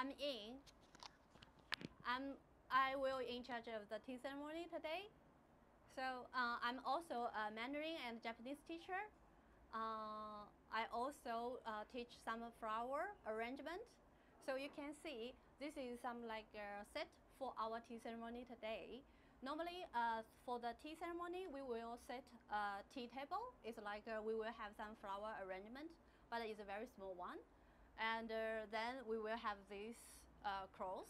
I'm in. I'm I will in charge of the tea ceremony today. So uh, I'm also a Mandarin and Japanese teacher. Uh, I also uh, teach some flower arrangement. So you can see this is some like a set for our tea ceremony today. Normally, uh, for the tea ceremony, we will set a tea table. It's like uh, we will have some flower arrangement, but it's a very small one. And uh, then we will have this uh, cross.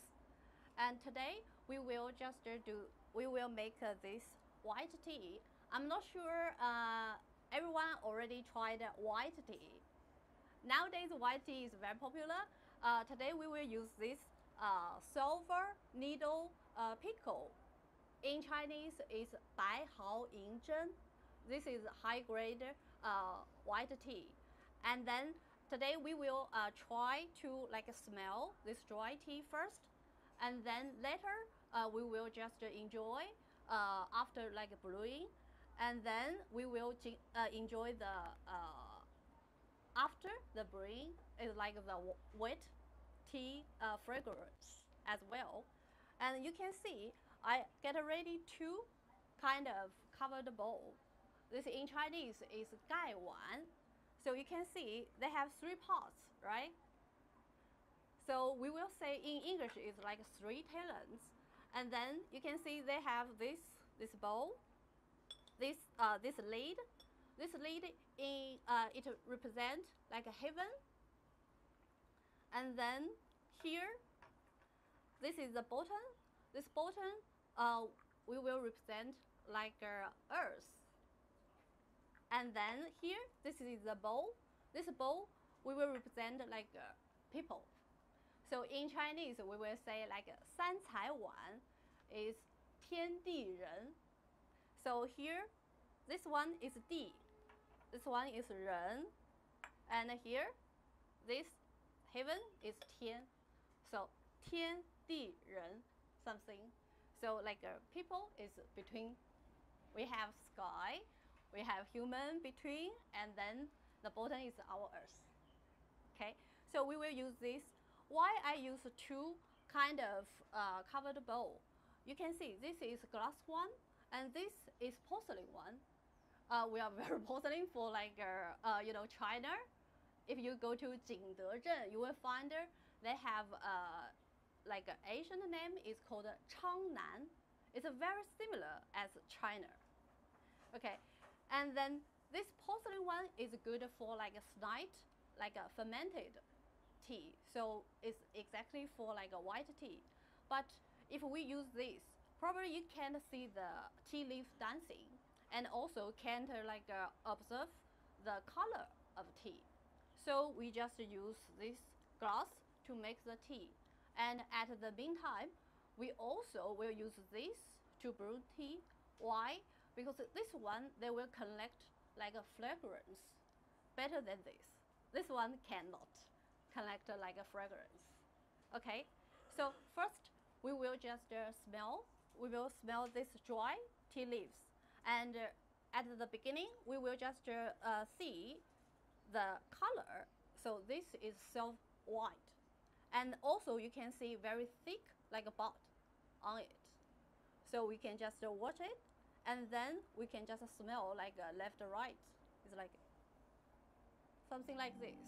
And today, we will just do, we will make uh, this white tea. I'm not sure uh, everyone already tried white tea. Nowadays, white tea is very popular. today, we will use this silver needle pickle in Chinese is Bai Hao Yin Zhen. This is high grade uh, white tea. And then today we will uh, try to like smell this dry tea first. And then later uh, we will just enjoy uh, after like brewing. And then we will uh, enjoy the uh, after the brewing is like the wet tea fragrance as well. And you can see I get ready two kind of covered bowl. This in Chinese is gai wan. So you can see they have three parts, right? So we will say in English it's like three talents. And then you can see they have this, this bowl, this, uh, this lid. This lid, in, uh, it represents like a heaven. And then here, this is the bottom. This bottom uh, we will represent like uh, earth. And then here, this is the bowl. This bowl, we will represent like uh, people. So in Chinese, we will say like San Cai Wan is Tian Di Ren. So here, this one is Di, this one is Ren, and here, this heaven is Tian. So Tian Di Ren, something. So like uh, people is between. We have sky, we have human between, and then the bottom is our earth. Okay, so we will use this. Why I use two kind of uh, covered bowl? You can see this is glass one, and this is porcelain one. Uh, we are very porcelain for like uh, uh, you know China. If you go to Jingdezhen, you will find they have uh, like an Asian name is called Changnan. It's very similar as China. Okay, and then this porcelain one is good for like a snight, like a fermented tea. So it's exactly for like a white tea. But if we use this, probably you can't see the tea leaf dancing and also can't uh, like uh, observe the color of tea. So we just use this glass to make the tea. And at the meantime, we also will use this to brew tea. Why? Because this one, they will collect like a fragrance better than this. This one cannot collect like a fragrance. Okay, so first we will just uh, smell. We will smell this dry tea leaves. And uh, at the beginning, we will just uh, uh see the color. So this is self white. And also you can see very thick like a bud on it. So we can just uh, watch it and then we can just smell like uh, left or right. It's like something like this.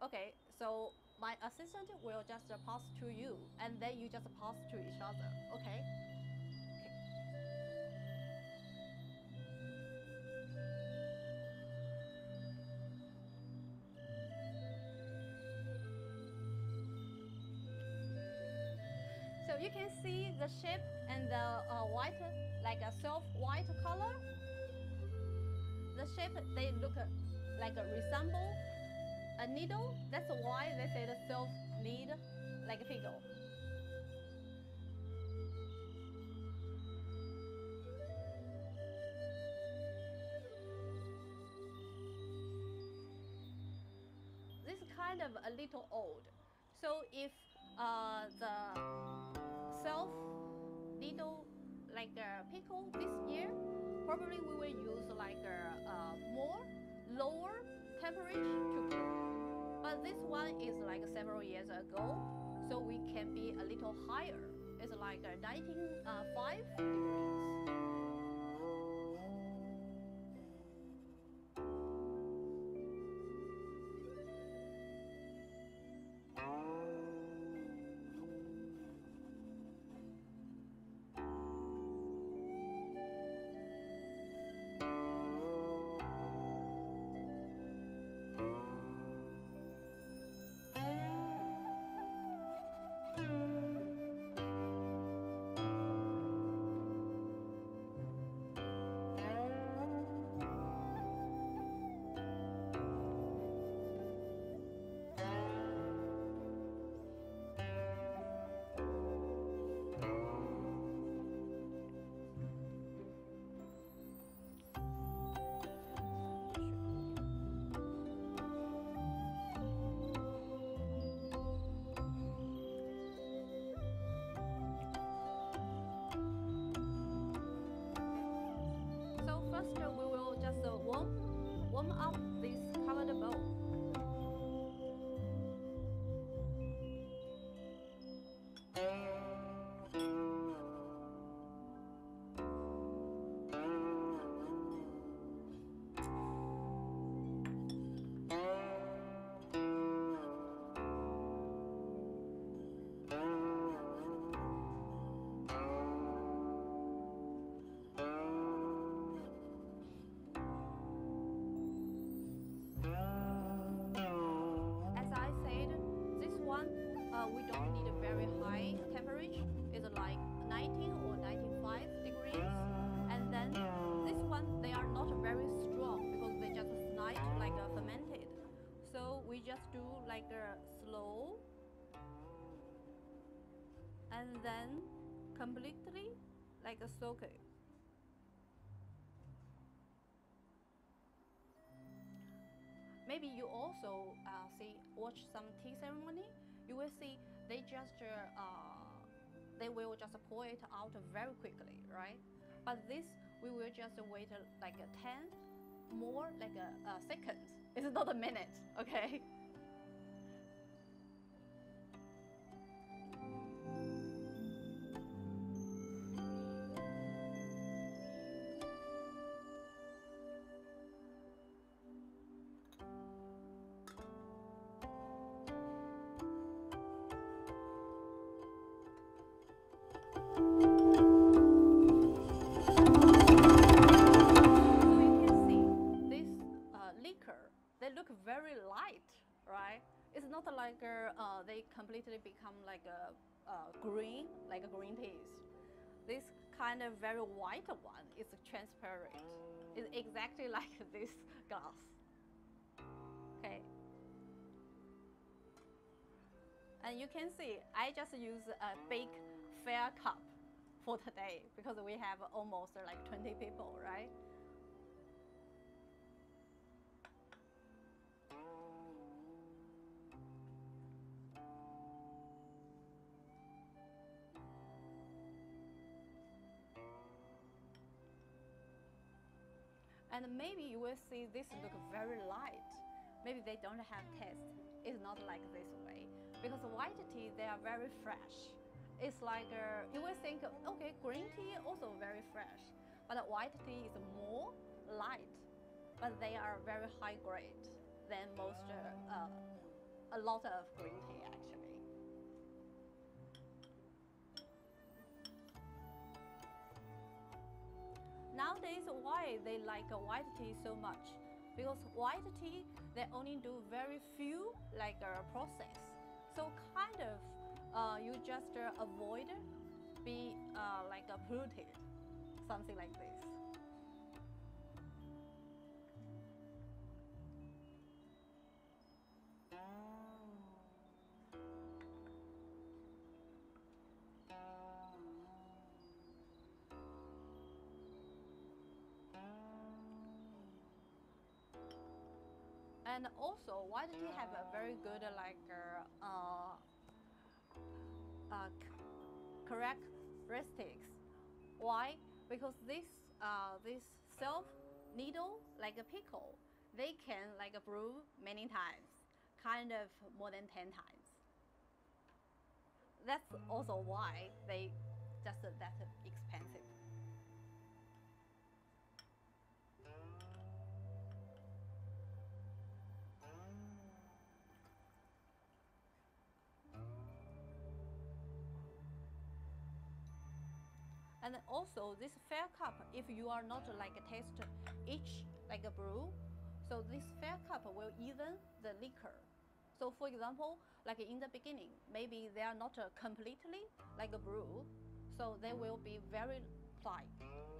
Okay, so my assistant will just pass to you and then you just pass to each other, okay? You can see the shape and the uh, white, like a soft white color. The shape, they look like a resemble a needle. That's why they say the self need like a pickle. This kind of a little old. So if uh, the self little like a pickle this year, probably we will use like a, a more lower temperature to cook. But this one is like several years ago, so we can be a little higher. It's like uh, 95 degrees. We just do like a slow and then completely like a soak. Maybe you also uh, see watch some tea ceremony. You will see they just uh, uh, they will just pour it out very quickly, right? But this we will just wait uh, like a ten more like a, a second. It's not a minute, okay? Kind of very white one is transparent. It's oh. exactly like this glass. Okay. And you can see I just use a big fair cup for today because we have almost like 20 people, right? And maybe you will see this look very light. Maybe they don't have taste. It's not like this way. Because white tea, they are very fresh. It's like, uh, you will think, okay, green tea also very fresh. But white tea is more light. But they are very high grade than most, uh, a lot of green tea Nowadays, why they like white tea so much? Because white tea, they only do very few like uh, process. So kind of, uh, you just uh, avoid be uh, like a polluted, something like this. And also, white tea have a very good uh, like uh, uh, c- characteristics. Why? Because this uh, this self needle like a pickle, they can like brew many times, kind of more than ten times. that's also why they just that expensive. And also this fair cup, if you are not like a taste each like a brew, so this fair cup will even the liquor. So for example, like in the beginning, maybe they are not uh, completely like a brew, so they will be very light,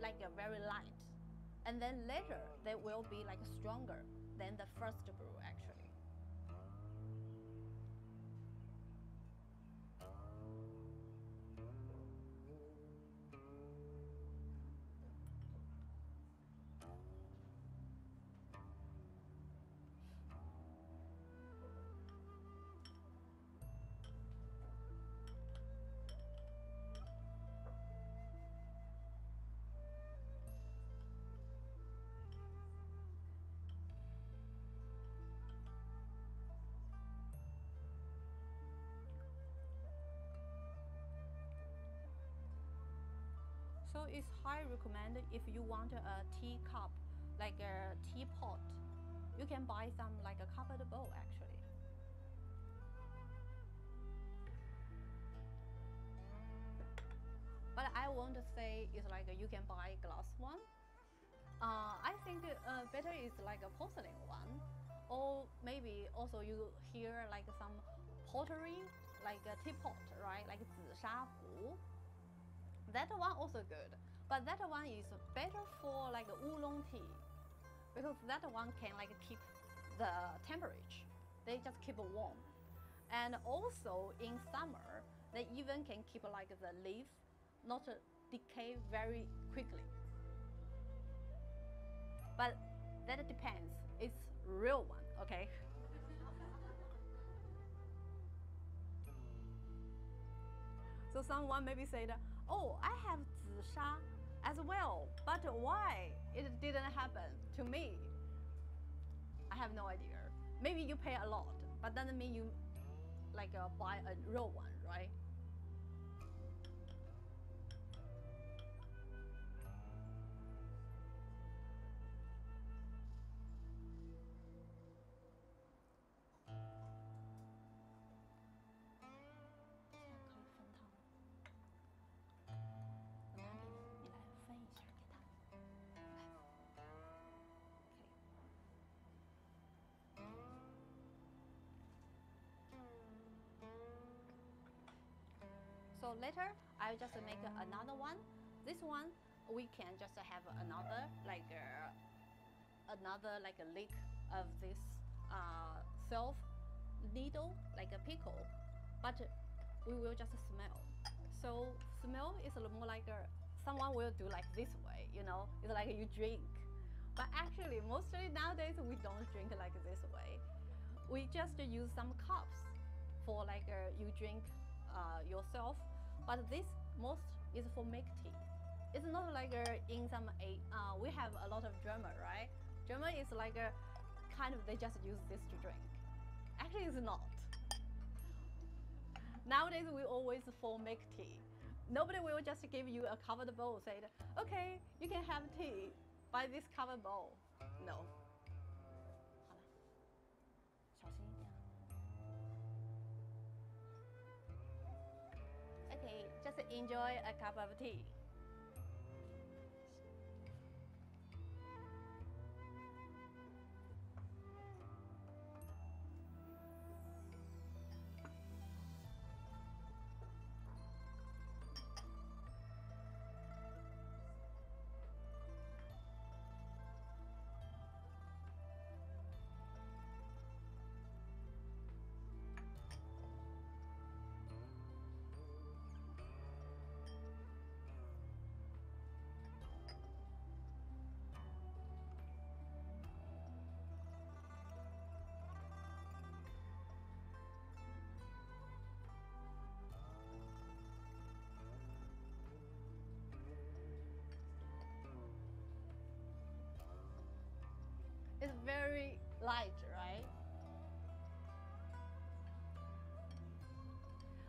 like a very light. And then later they will be like stronger than the first brew actually. So it's highly recommended if you want a tea cup, like a teapot. You can buy some like a covered bowl actually. But I won't say it's like you can buy glass one. Uh, I think uh, better is like a porcelain one, or maybe also you hear like some pottery, like a teapot, right? Like 紫砂壶. That one also good, but that one is better for like oolong tea because that one can like keep the temperature. They just keep it warm. And also in summer, they even can keep like the leaf not decay very quickly. But that depends. It's real one, okay? so someone maybe said, oh, I have 紫砂 as well, but why it didn't happen to me? I have no idea. Maybe you pay a lot, but doesn't mean you like uh, buy a real one, right? So later, I'll just make another one. This one, we can just have another like uh, another like a lick of this uh, self needle like a pickle, but we will just smell. So smell is more like a, someone will do like this way, you know, it's like you drink. But actually, mostly nowadays we don't drink like this way. We just use some cups for like uh, you drink uh, yourself but this most is for make tea. It's not like uh, in some, uh, we have a lot of German, right? German is like a kind of, they just use this to drink. Actually, it's not. Nowadays, we always for make tea. Nobody will just give you a covered bowl, say, okay, you can have tea by this covered bowl. No. Just enjoy a cup of tea. light, right?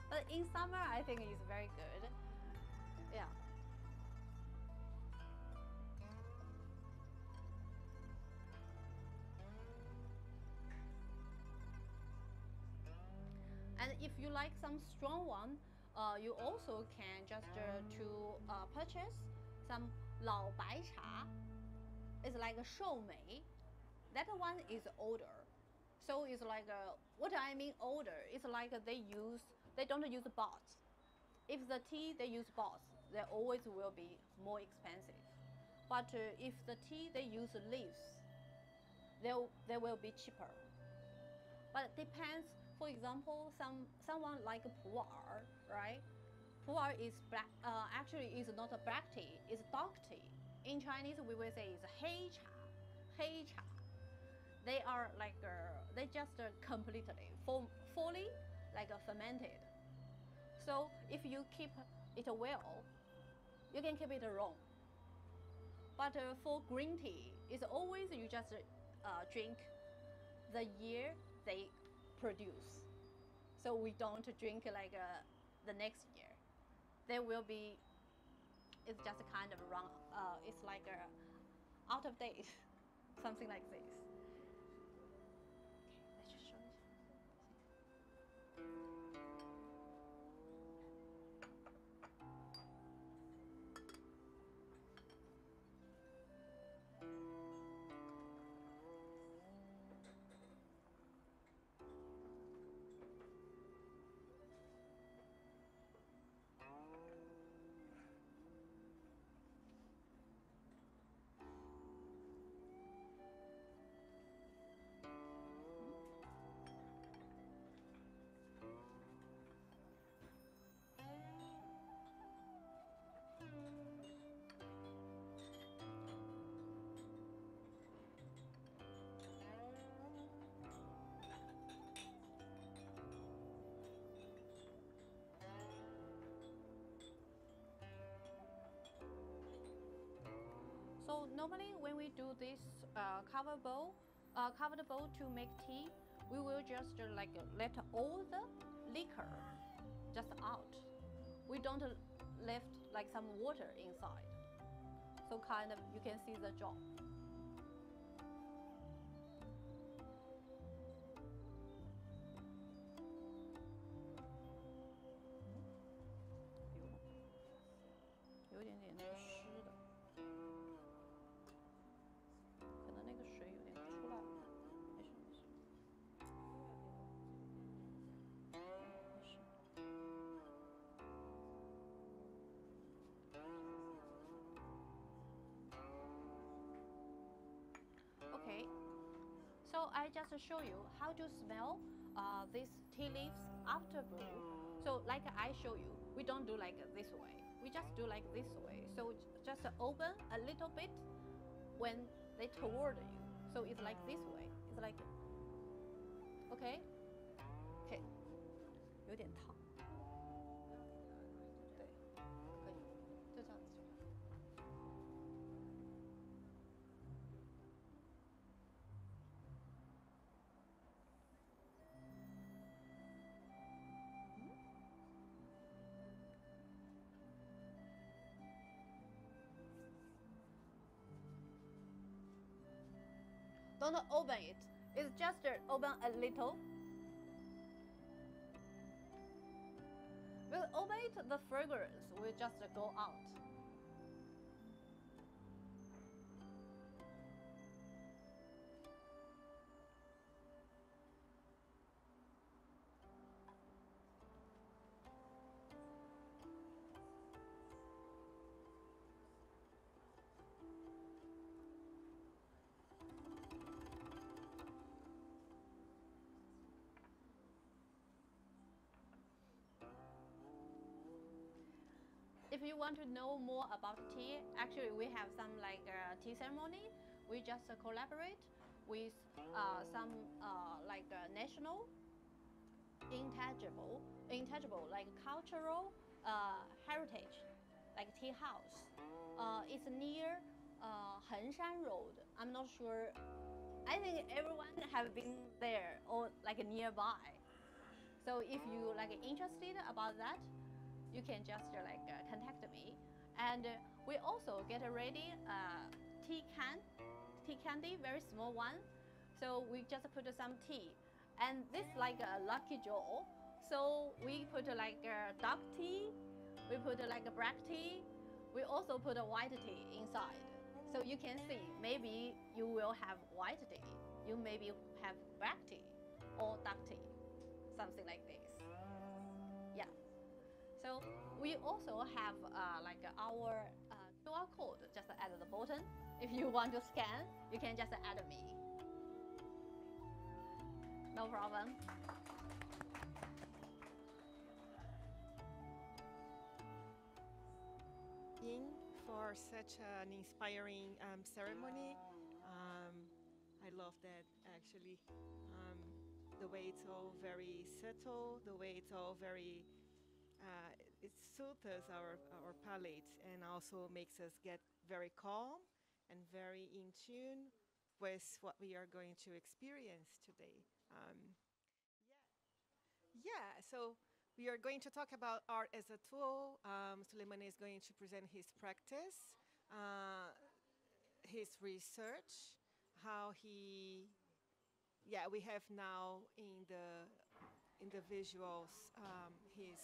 But in summer, I think it's very good. Yeah. And if you like some strong one, uh, you also can just uh, to uh, purchase some Lao Bai Cha. It's like a Shou Mei. That one is older. So it's like a, what I mean older, it's like they use, they don't use bots. If the tea they use bots, they always will be more expensive. But uh, if the tea they use leaves, they, they will be cheaper. But it depends. For example, some someone like pu'er, right? Pu'er is black. Uh, actually, is not a black tea. It's dark tea. In Chinese, we will say it's hei cha, hei cha. They are like uh, they just uh, completely full, fully like uh, fermented. So if you keep it well, you can keep it wrong. But uh, for green tea, it's always you just uh, drink the year they produce. So we don't drink like uh, the next year. There will be, it's just a kind of wrong. It's like out of date, something like this. So normally when we do this uh, cover bowl, uh, covered bowl to make tea, we will just uh, like uh, let all the liquor just out. We don't uh, left like some water inside. So kind of you can see the drop. I just show you how to smell uh, these tea leaves after brew. So like I show you, we don't do like this way. We just do like this way. So j- just open a little bit when they toward you. So it's like this way. It's like, okay, okay，有点烫。 Don't open it. It's just open a little. Will open it, the fragrance will just go out. If you want to know more about tea, actually we have some like uh, tea ceremony. We just uh, collaborate with uh, some uh, like uh, national intangible, intangible like cultural uh, heritage, like tea house. It's near uh, Hengshan Road. I'm not sure. I think everyone have been there or like nearby. So if you like interested about that, you can just uh, like uh, contact me. And uh, we also get a ready tea can, tea candy, very small one. So we just put some tea, and this like a lucky draw. So we put like a dark tea, we put like a black tea, we also put a white tea inside. So you can see, maybe you will have white tea, you maybe have black tea or dark tea, something like this. So we also have uh, like our uh, QR code just at the bottom. If you want to scan, you can just add me. No problem. in for such an inspiring um, ceremony. Um, I love that actually. Um, the way it's all very subtle, the way it's all very, uh, it soothes our, our palate and also makes us get very calm and very in tune with what we are going to experience today. Um, yeah. yeah, so we are going to talk about art as a tool. Um, Suleiman is going to present his practice, uh, his research, how he, yeah, we have now in the in the visuals um, his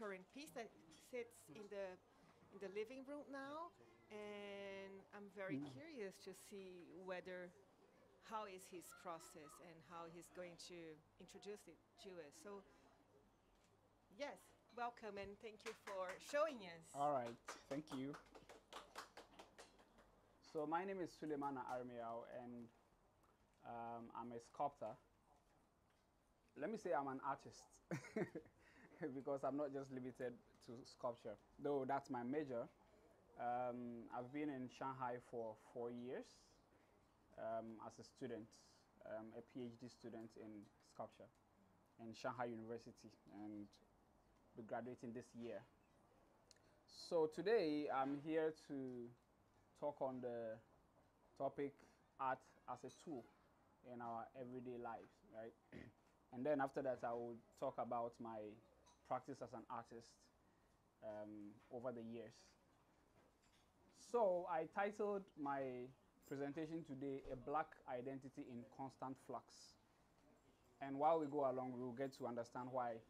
current piece that sits in the in the living room now, and I'm very curious to see whether how is his process and how he's going to introduce it to us. So. Yes, welcome and thank you for showing us. All right, thank you. So my name is Sulemana Armiao and um, I'm a sculptor. Let me say I'm an artist because I'm not just limited to sculpture, though that's my major. Um, I've been in Shanghai for four years um, as a student, um, a PhD student in sculpture in Shanghai University, and be graduating this year. So today I'm here to talk on the topic art as a tool in our everyday lives, right? and then after that I will talk about my practice as an artist um, over the years. So I titled my presentation today A Black Identity in Constant Flux. And while we go along, we'll get to understand why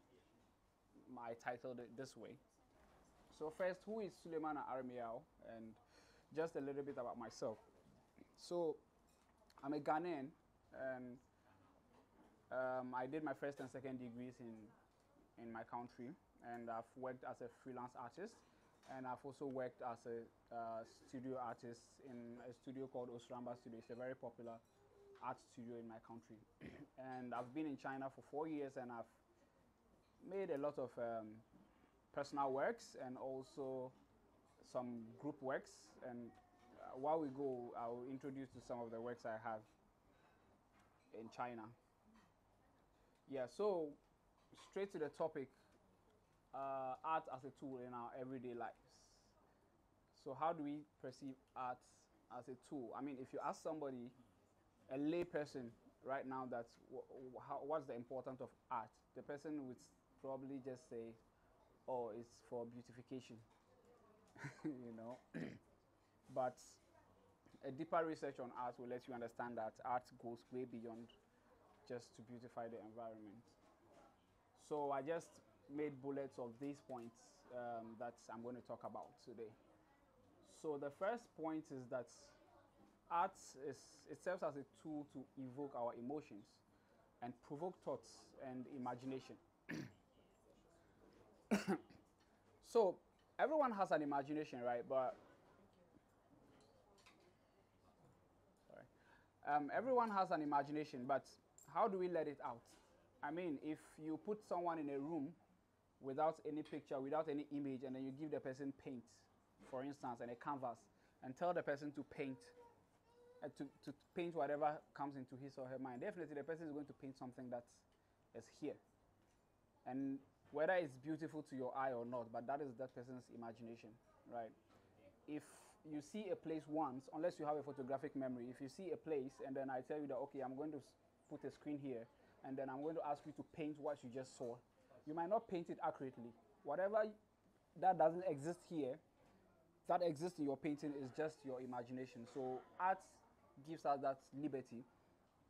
I titled it this way. So first, who is Sulemana Armiao? And just a little bit about myself. So I'm a Ghanaian, and um, I did my first and second degrees in in my country, and I've worked as a freelance artist, and I've also worked as a uh, studio artist in a studio called Osuramba Studio. It's a very popular art studio in my country, and I've been in China for four years, and I've made a lot of um, personal works and also some group works. And uh, while we go, I'll introduce to some of the works I have in China. Yeah, so straight to the topic uh, art as a tool in our everyday lives. So, how do we perceive art as a tool? I mean, if you ask somebody, a lay person right now, that's how, what's the importance of art, the person would probably just say, oh, it's for beautification, you know. but a deeper research on art will let you understand that art goes way beyond just to beautify the environment. So I just made bullets of these points um, that I'm going to talk about today. So the first point is that art is it serves as a tool to evoke our emotions and provoke thoughts and imagination. so everyone has an imagination, right? But. Um, everyone has an imagination, but how do we let it out? I mean, if you put someone in a room without any picture, without any image, and then you give the person paint, for instance, and a canvas, and tell the person to paint, uh, to, to paint whatever comes into his or her mind, definitely the person is going to paint something that is here. And whether it's beautiful to your eye or not, but that is that person's imagination, right? If you see a place once, unless you have a photographic memory, if you see a place and then I tell you that, okay, I'm going to put a screen here, and then I'm going to ask you to paint what you just saw. You might not paint it accurately. Whatever that doesn't exist here, that exists in your painting is just your imagination. So art gives us that liberty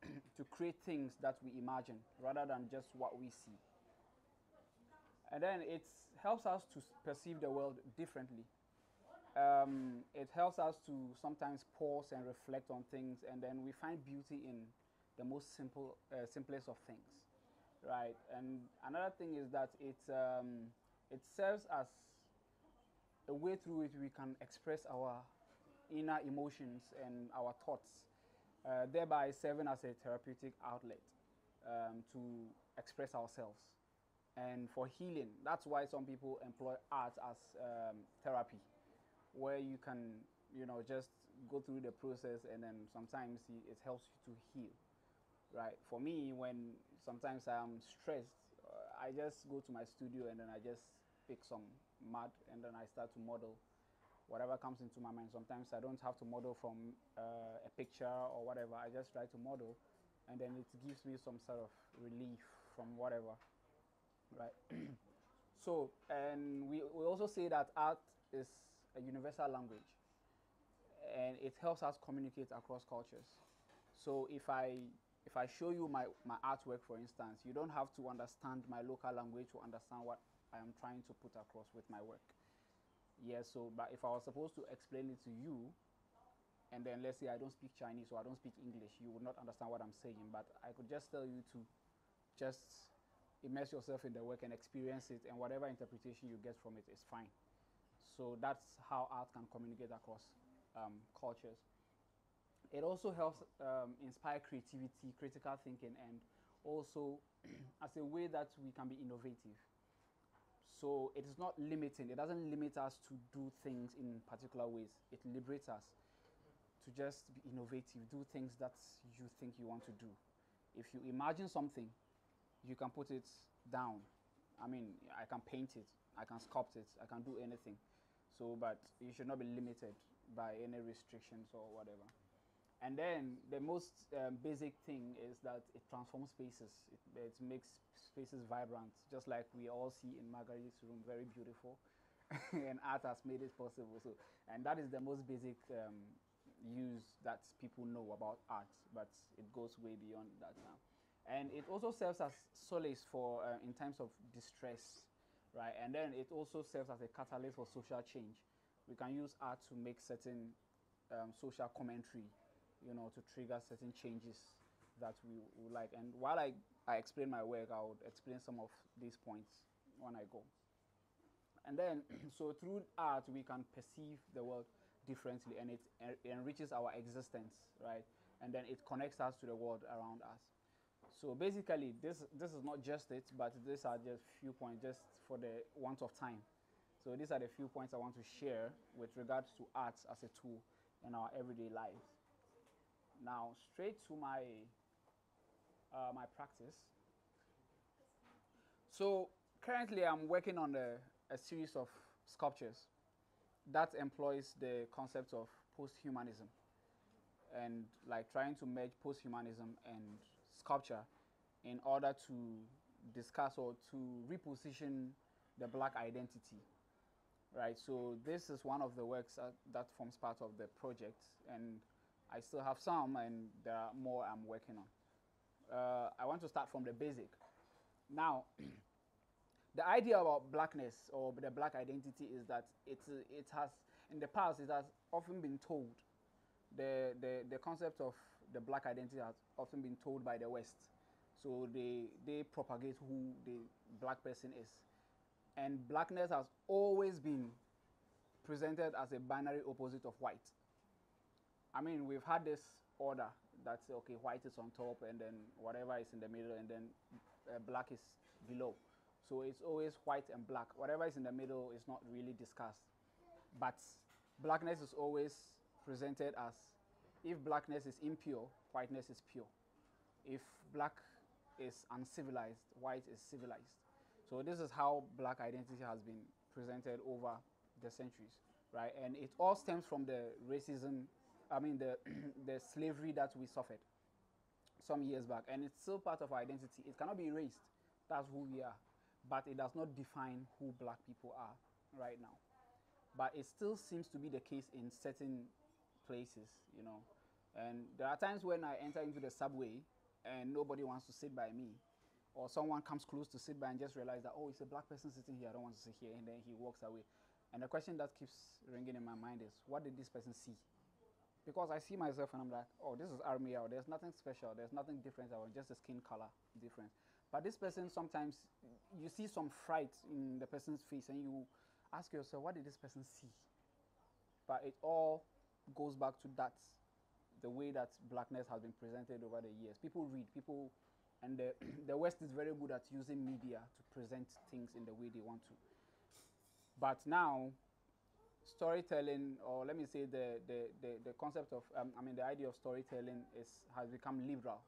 to create things that we imagine rather than just what we see. And then it helps us to perceive the world differently. Um, it helps us to sometimes pause and reflect on things, and then we find beauty in the most simple, uh, simplest of things, right? And another thing is that it um, it serves as a way through which we can express our inner emotions and our thoughts, uh, thereby serving as a therapeutic outlet um, to express ourselves and for healing. That's why some people employ art as um, therapy, where you can, you know, just go through the process and then sometimes it helps you to heal, right? For me, when sometimes I'm stressed, uh, I just go to my studio and then I just pick some mud and then I start to model whatever comes into my mind. Sometimes I don't have to model from uh, a picture or whatever. I just try to model and then it gives me some sort of relief from whatever right? so, and we, we also say that art is a universal language and it helps us communicate across cultures. So if I if I show you my, my artwork, for instance, you don't have to understand my local language to understand what I am trying to put across with my work. Yes, yeah, so but if I was supposed to explain it to you, and then let's say I don't speak Chinese or I don't speak English, you would not understand what I'm saying. But I could just tell you to just immerse yourself in the work and experience it, and whatever interpretation you get from it is fine. So that's how art can communicate across um, cultures. It also helps um, inspire creativity, critical thinking, and also as a way that we can be innovative. So it is not limiting. It doesn't limit us to do things in particular ways. It liberates us to just be innovative, do things that you think you want to do. If you imagine something you can put it down. I mean, I can paint it, I can sculpt it, I can do anything. So, but you should not be limited by any restrictions or whatever. And then the most um, basic thing is that it transforms spaces. It, it, makes spaces vibrant, just like we all see in Marguerite's room, very beautiful. and art has made it possible. So, and that is the most basic um, use that people know about art, but it goes way beyond that now and it also serves as solace for uh, in times of distress right and then it also serves as a catalyst for social change we can use art to make certain um, social commentary you know to trigger certain changes that we would like and while I, I explain my work i would explain some of these points when i go and then so through art we can perceive the world differently and it, it enriches our existence right and then it connects us to the world around us so basically, this, this is not just it, but these are just few points just for the want of time. So these are the few points I want to share with regards to arts as a tool in our everyday lives. Now, straight to my, uh, my practice. So currently I'm working on a, a series of sculptures that employs the concept of post-humanism and like trying to merge post-humanism and sculpture in order to discuss or to reposition the black identity right so this is one of the works uh, that forms part of the project and i still have some and there are more i'm working on uh, i want to start from the basic now the idea about blackness or the black identity is that it, it has in the past it has often been told the, the, the concept of the black identity has often been told by the West. So they, they propagate who the black person is. And blackness has always been presented as a binary opposite of white. I mean, we've had this order that okay, white is on top and then whatever is in the middle and then uh, black is below. So it's always white and black. Whatever is in the middle is not really discussed. But blackness is always presented as if blackness is impure, whiteness is pure. If black is uncivilized, white is civilized. So this is how black identity has been presented over the centuries, right? And it all stems from the racism, I mean the the slavery that we suffered, some years back, and it's still part of our identity. It cannot be erased. That's who we are. But it does not define who black people are right now. But it still seems to be the case in certain places, you know. And there are times when I enter into the subway and nobody wants to sit by me, or someone comes close to sit by and just realize that, oh, it's a black person sitting here, I don't want to sit here, and then he walks away. And the question that keeps ringing in my mind is, what did this person see? Because I see myself and I'm like, oh, this is Armia, there's nothing special, there's nothing different about just a skin color difference. But this person sometimes you see some fright in the person's face and you ask yourself, what did this person see? But it all goes back to that, the way that blackness has been presented over the years. People read, people, and the, the West is very good at using media to present things in the way they want to. But now, storytelling, or let me say the, the, the, the concept of, um, I mean, the idea of storytelling is, has become liberal.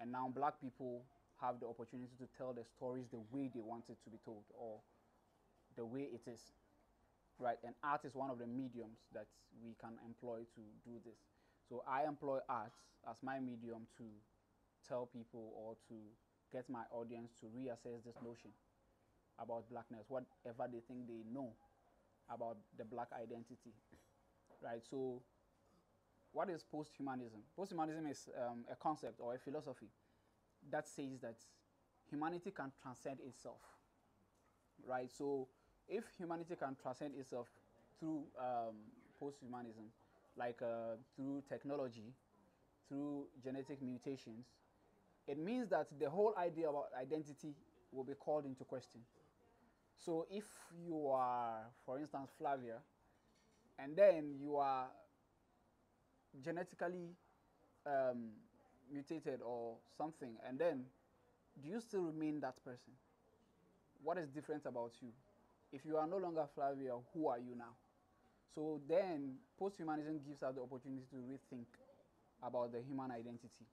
And now black people have the opportunity to tell their stories the way they want it to be told, or the way it is. Right, and art is one of the mediums that we can employ to do this. So I employ art as my medium to tell people or to get my audience to reassess this notion about blackness, whatever they think they know about the black identity. Right, so what is posthumanism? Posthumanism is um, a concept or a philosophy that says that humanity can transcend itself. Right, so if humanity can transcend itself through um, posthumanism, like uh, through technology, through genetic mutations, it means that the whole idea about identity will be called into question. So if you are, for instance, Flavia, and then you are genetically um, mutated or something, and then do you still remain that person? What is different about you? If you are no longer Flavia, who are you now? So then, posthumanism gives us the opportunity to rethink about the human identity.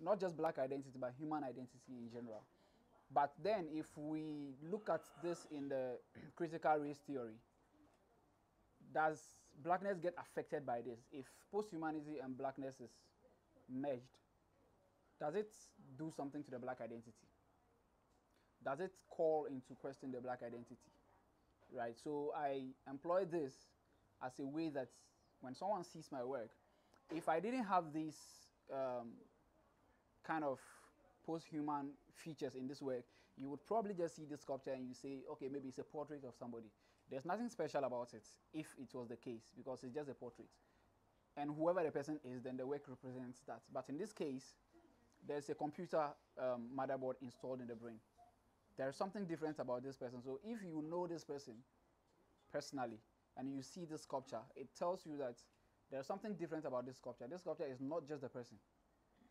Not just black identity, but human identity in general. But then, if we look at this in the critical race theory, does blackness get affected by this? If posthumanity and blackness is merged, does it do something to the black identity? Does it call into question the black identity? Right, so I employ this as a way that when someone sees my work, if I didn't have this um, kind of post-human features in this work, you would probably just see the sculpture and you say, okay, maybe it's a portrait of somebody. There's nothing special about it if it was the case because it's just a portrait. And whoever the person is, then the work represents that. But in this case, there's a computer um, motherboard installed in the brain. There's something different about this person. So if you know this person personally and you see this sculpture, it tells you that there's something different about this sculpture. This sculpture is not just the person,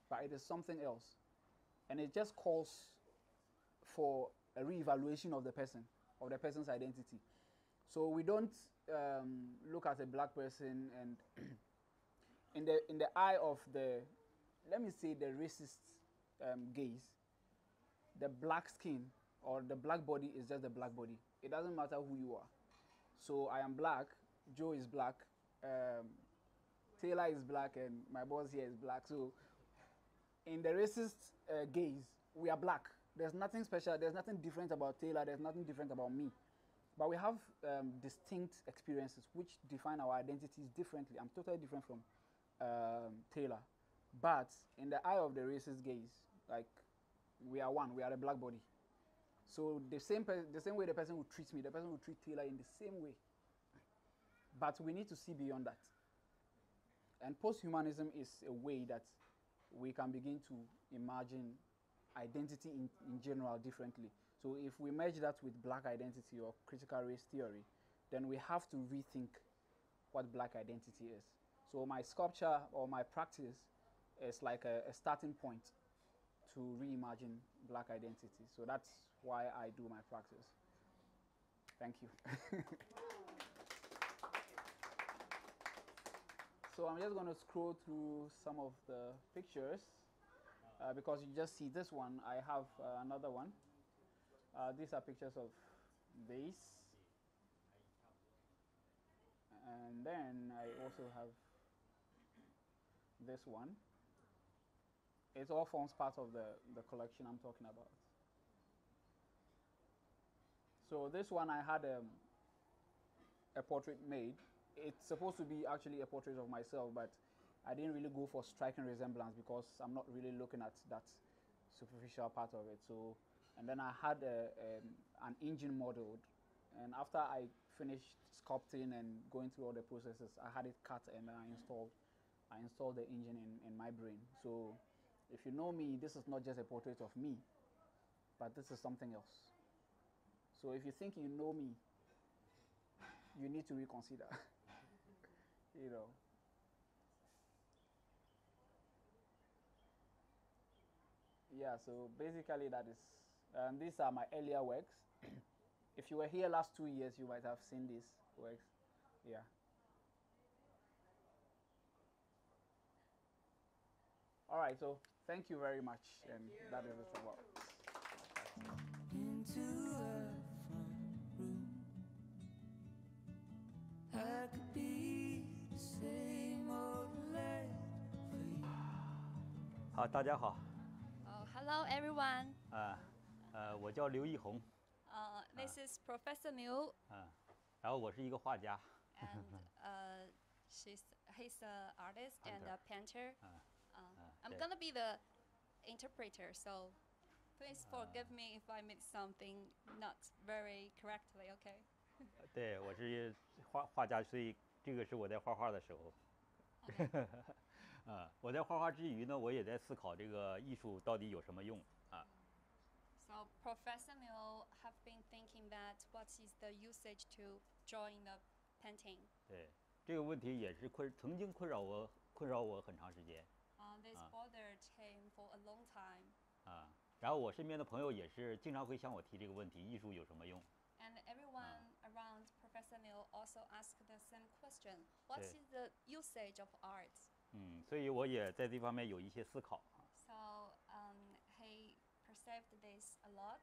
but it is something else. And it just calls for a reevaluation of the person, of the person's identity. So we don't um, look at a black person and in the in the eye of the let me say the racist um, gaze, the black skin or the black body is just the black body. It doesn't matter who you are. So I am black, Joe is black, um, Taylor is black, and my boss here is black. So in the racist uh, gaze, we are black. There's nothing special. There's nothing different about Taylor. There's nothing different about me. But we have um, distinct experiences which define our identities differently. I'm totally different from um, Taylor. But in the eye of the racist gaze, like we are one, we are a black body. So the same, the same way the person will treat me, the person will treat Taylor in the same way. But we need to see beyond that. And posthumanism is a way that we can begin to imagine identity in, in general differently. So if we merge that with black identity or critical race theory, then we have to rethink what black identity is. So my sculpture or my practice is like a, a starting point to reimagine black identity. So that's why I do my practice. Thank you. so I'm just going to scroll through some of the pictures uh, because you just see this one. I have uh, another one. Uh, these are pictures of this. And then I also have this one. It all forms part of the, the collection I'm talking about. So this one I had um, a portrait made. It's supposed to be actually a portrait of myself, but I didn't really go for striking resemblance because I'm not really looking at that superficial part of it. So, and then I had a, um, an engine modeled, and after I finished sculpting and going through all the processes, I had it cut and then I installed. I installed the engine in, in my brain. So, if you know me, this is not just a portrait of me, but this is something else. So, if you think you know me, you need to reconsider. you know. Yeah, so basically that is, and these are my earlier works. if you were here last two years, you might have seen these works. Yeah. All right, so thank you very much, and that is it about. into 好，大家好， Oh, hello everyone. 啊，呃，我叫刘义宏， Uh, this is Professor Liu, 啊，然后我是一个画家， and uh, she's he's an artist and a painter. Ah. Uh, Ah, I'm okay. gonna be the interpreter, so please forgive me if I made something not very correctly. Okay. 对我是画画家，所以这个是我在画画的时候， 啊，我在画画之余呢，我也在思考这个艺术到底有什么用啊，So Professor Mill have been thinking that what is the usage to drawing the painting. 对这个问题也是困曾经困扰我困扰我很长时间 Uh, this Ah. bothered him for a long time. 啊，然后我身边的朋友也是经常会向我提这个问题，艺术有什么用？And everyone around Professor Mill also asked the same question: What is the usage of art? 嗯，所以我也在这方面有一些思考 So um, he perceived this a lot,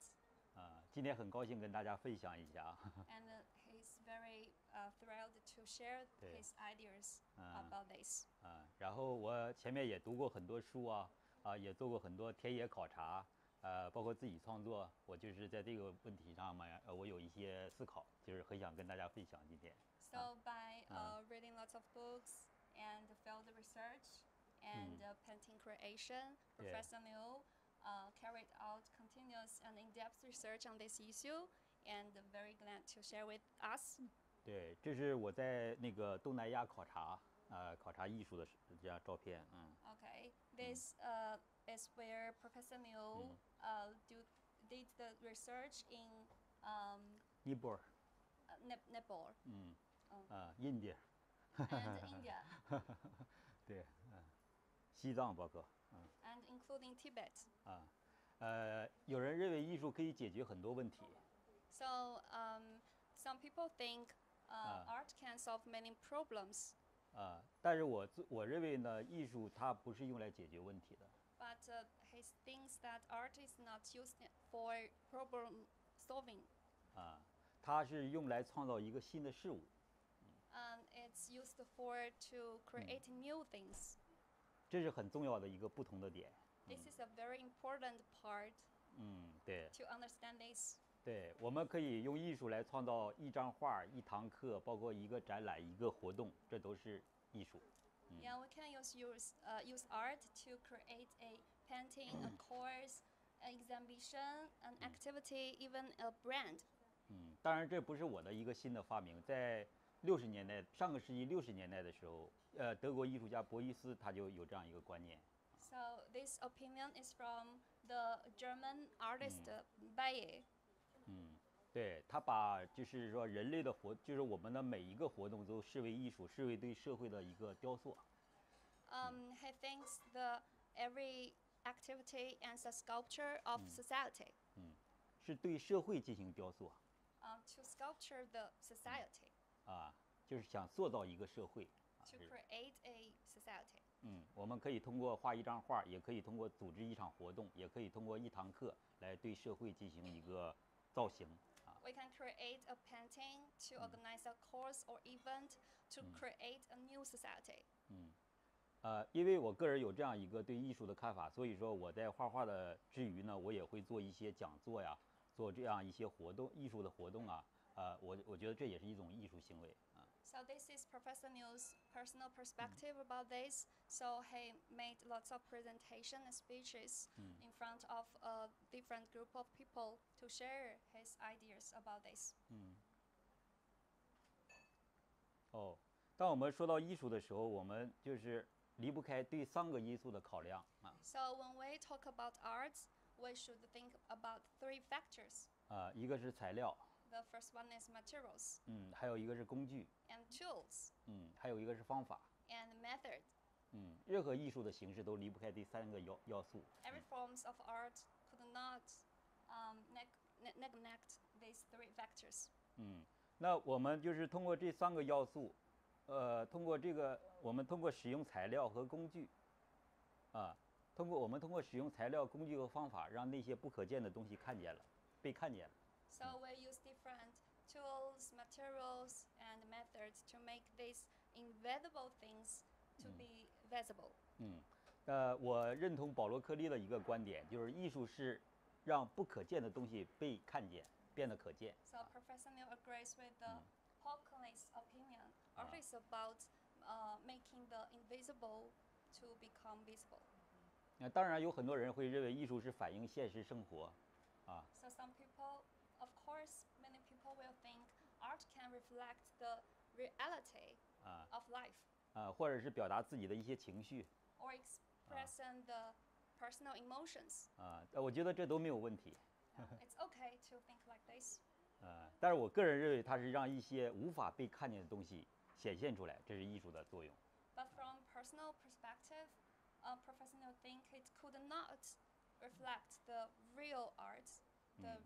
啊，今天很高兴跟大家分享一下 and uh, he's very uh, thrilled to share his ideas Ah. about this. 啊，然后我前面也读过很多书啊，啊，也做过很多田野考察，呃，包括自己创作，我就是在这个问题上面，呃，我有一些思考，就是很想跟大家分享今天。So by Ah. uh, reading lots of books and field research and uh, painting creation, Hmm. Yeah. Professor Liu uh, carried out continuous and in-depth research on this issue, and very glad to share with us. 对，这是我在那个东南亚考察，呃，考察艺术的时这样照片，嗯， Okay, this uh, is where Professor Liu uh, do, did the research in um, 尼泊尔， uh, Nep- Nepal 嗯，哦啊，印第， and India, 对，嗯，西藏包括，嗯。and including Tibet. 啊，呃，有人认为艺术可以解决很多问题，So um, some people think uh, Ah. art can solve many problems, 啊，但是我我认为呢，艺术它不是用来解决问题的，but uh, he thinks that art is not used for problem solving. 啊，它是用来创造一个新的事物 used for to create new things. 这是很重要的一个不同的点。 This is a very important part 嗯，对， to understand this. 对，我们可以用艺术来创造一张画、一堂课，包括一个展览、一个活动，这都是艺术。 Yeah, we can use use uh, use art to create a painting, a course, an exhibition, an activity, even a brand. 嗯，当然这不是我的一个新的发明，在 六十年代，上个世纪六十年代的时候，呃，德国艺术家博伊斯他就有这样一个观念。So this opinion is from the German artist uh, Baye. 嗯，对他把就是说人类的活，就是我们的每一个活动都视为艺术，视为对社会的一个雕塑。Um, he thinks the every activity and the sculpture of society. 嗯，是对社会进行雕塑 Uh, to sculpture the society, 啊，就是想塑造一个社会。啊 to create a society. 嗯，我们可以通过画一张画，也可以通过组织一场活动，也可以通过一堂课来对社会进行一个造型啊。We can create a painting to organize a course or event to create a new society. 嗯，呃，因为我个人有这样一个对艺术的看法，所以说我在画画的之余呢，我也会做一些讲座呀，做这样一些活动，艺术的活动啊。呃，我我觉得这也是一种艺术行为啊。So this is Professor New's personal perspective about this. So he made lots of presentation and speeches in front of a different group of people to share his ideas about this. 嗯。哦，当我们说到艺术的时候，我们就是离不开对三个因素的考量啊 So when we talk about arts, we should think about three factors. 啊，一个是材料，The first one is materials 嗯，还有一个是工具， and tools 嗯，还有一个是方法， and method. 嗯，任何艺术的形式都离不开这三个要要素。 Every forms of art could not um, neg- ne- neglect these three factors. 嗯，那我们就是通过这三个要素，呃，通过这个，我们通过使用材料和工具，啊，通过我们通过使用材料、工具和方法，让那些不可见的东西看见了，被看见了。 So we use different tools, materials, and methods to make these invisible things to be visible. 嗯，呃，我认同保罗·柯利的一个观点，就是艺术是让不可见的东西被看见，变得可见。 So Professor Neil agrees with the Hawkins opinion. Art is about uh, making the invisible to become visible. 那当然有很多人会认为艺术是反映现实生活，啊， So some people, of course, reflect the reality Ah. of life 啊，或者是表达自己的一些情绪， or expressing the personal emotions. 啊，呃我觉得这都没有问题。 Uh, it's okay to think like this. 呃，但是我个人认为它是让一些无法被看见的东西显现出来，这是艺术的作用。 But from personal perspective, uh, Professor Neil think it could not reflect the real art, the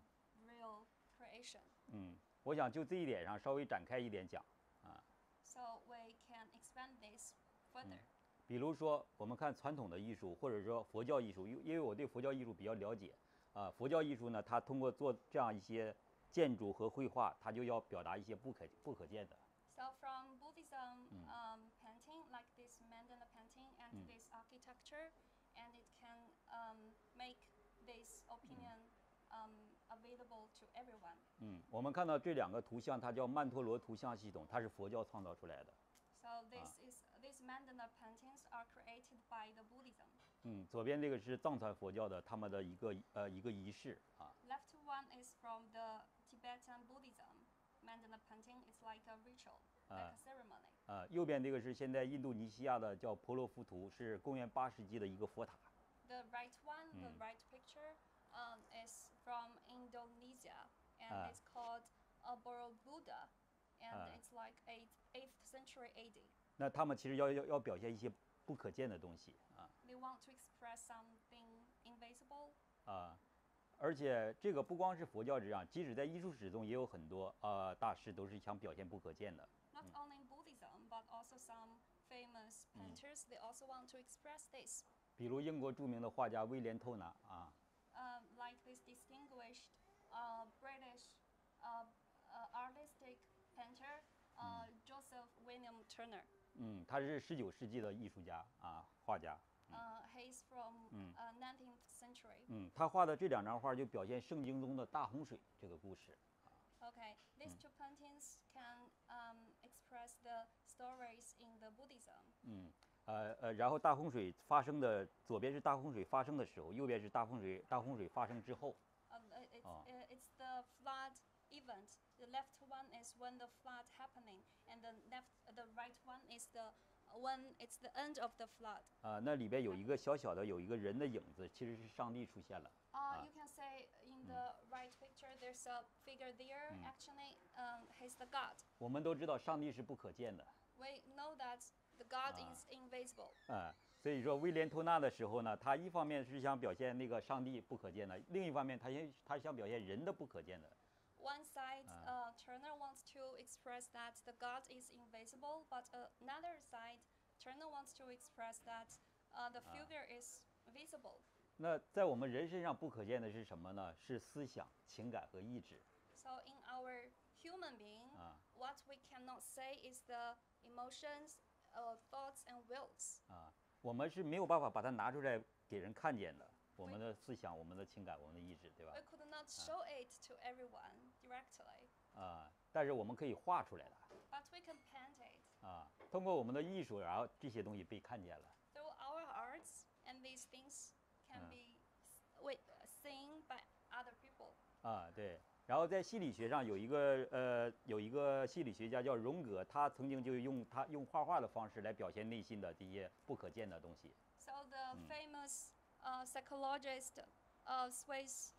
real creation. 嗯， 我想就这一点上稍微展开一点讲啊，So we can expand this further. 比如说我们看传统的艺术，或者说佛教艺术，因因为我对佛教艺术比较了解啊，佛教艺术呢，它通过做这样一些建筑和绘画，它就要表达一些不可不可见的。So from Buddhism um, painting, like this mandala painting and this architecture, and it can um, make this opinion um, available to everyone. 嗯，我们看到这两个图像，它叫曼陀罗图像系统，它是佛教创造出来的。 So this is these mandala paintings are created by the Buddhism. 嗯，左边这个是藏传佛教的他们的一个呃一个仪式啊， Left one is from the Tibetan Buddhism. Mandala painting is like a ritual, like Ah. a ceremony. 呃，右边这个是现在印度尼西亚的叫婆罗浮图，是公元八世纪的一个佛塔。 The right one, the right picture, um, is from Indonesia, and Ah. it's called a Borobuddha, and Ah. it's like eighth eighth century AD. 那他们其实要要要表现一些不可见的东西啊 They want to express something invisible. 啊，而且这个不光是佛教这样，即使在艺术史中也有很多呃大师都是想表现不可见的。Not only in Buddhism, but also some famous painters. They also want to express this. 比如英国著名的画家威廉·透纳啊，um, like this distinguished uh, British uh, uh, artistic painter, uh, Joseph William Turner. 嗯，他是十九世纪的艺术家啊，画家。Uh, he's from uh, 19th century. 嗯，他画的这两张画就表现圣经中的大洪水这个故事。Okay, these two paintings can um, express the stories in the Buddhism. 嗯，呃呃，然后大洪水发生的左边是大洪水发生的时候，右边是大洪水大洪水发生之后。Um, uh, it's, Oh. uh, it's the flood event. The left one is when the flood happening, and the left, the right one is the when it's the end of the flood. 啊、那里边有一个小小的有一个人的影子，其实是上帝出现了。 Uh, you can say in the right picture there's a figure there. Actually, um, he's the God. 我们都知道上帝是不可见的， We know that the God Ah. is invisible. 啊、 所以说威廉托纳的时候呢，他一方面是想表现那个上帝不可见的，另一方面他想他想表现人的不可见的。One side, uh, Turner wants to express that the God is invisible, but uh, another side, Turner wants to express that uh, the figure is visible. 那在我们人身上不可见的是什么呢？是思想、情感和意志。So in our human being, Ah. what we cannot say is the emotions, uh, thoughts, and wills. 啊，我们是没有办法把它拿出来给人看见的，我们的思想、我们的情感、我们的意志，对吧 We？could not show it to everyone directly, 啊，但是我们可以画出来的 but we can paint it 啊，通过我们的艺术，然后这些东西被看见了。through our arts, and these things can Ah. be wait, seen by other people. 啊，对。然后在心理学上有一个呃，有一个心理学家叫荣格，他曾经就用他用画画的方式来表现内心的这些不可见的东西。So the famous uh, psychologist, uh, Swiss,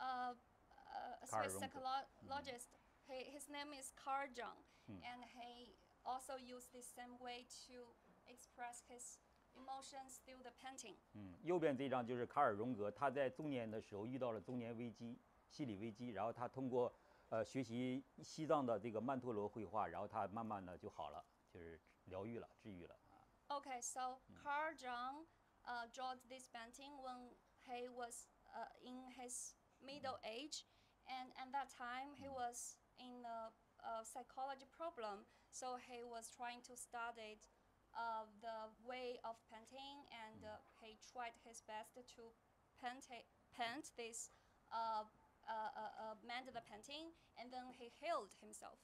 uh, uh, Swiss psychologist, he, his name is Carl Jung, and he also used the same way to express his emotions through the painting. 嗯，右边这张就是卡尔荣格，他在中年的时候遇到了中年危机，心理危机，然后他通过呃学习西藏的这个曼陀罗绘画，然后他慢慢的就好了，就是疗愈了，治愈了啊。 Okay, so Carl Jung uh, drew this painting when he was uh, in his middle age, and at that time he was in a, a psychology problem. So he was trying to study uh, the way of painting, and uh, he tried his best to paint it, paint this uh, uh, uh, uh, mandala painting, and then he healed himself.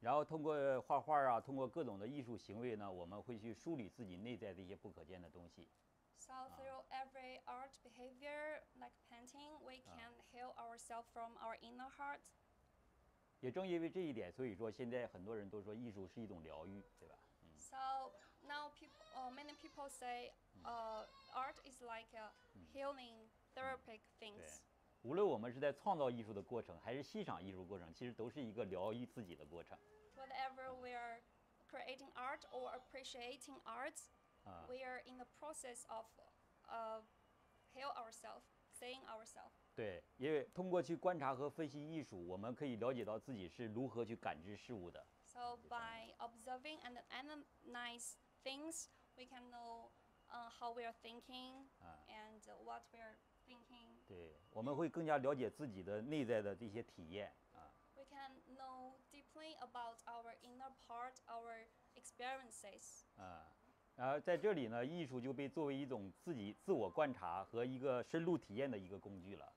然后通过画画啊，通过各种的艺术行为呢，我们会去梳理自己内在的一些不可见的东西。 So through every art behavior, like painting, we can heal ourselves from our inner heart. 也正因为这一点，所以说现在很多人都说艺术是一种疗愈，对吧？ So now people, uh, many people say uh, art is like a healing therapeutic 对 things.， 无论我们是在创造艺术的过程，还是欣赏艺术过程，其实都是一个疗愈自己的过程。Whatever we are creating art or appreciating art, Ah. we are in the process of uh, heal ourselves, seeing ourselves. 对，因为通过去观察和分析艺术，我们可以了解到自己是如何去感知事物的。So by observing and analyze things, we can know uh, how we are thinking Ah. and uh, what we are thinking. 对，我们会更加了解自己的内在的这些体验啊。We can know deeply about our inner part, our experiences. 啊，然后在这里呢，艺术就被作为一种自己自我观察和一个深入体验的一个工具了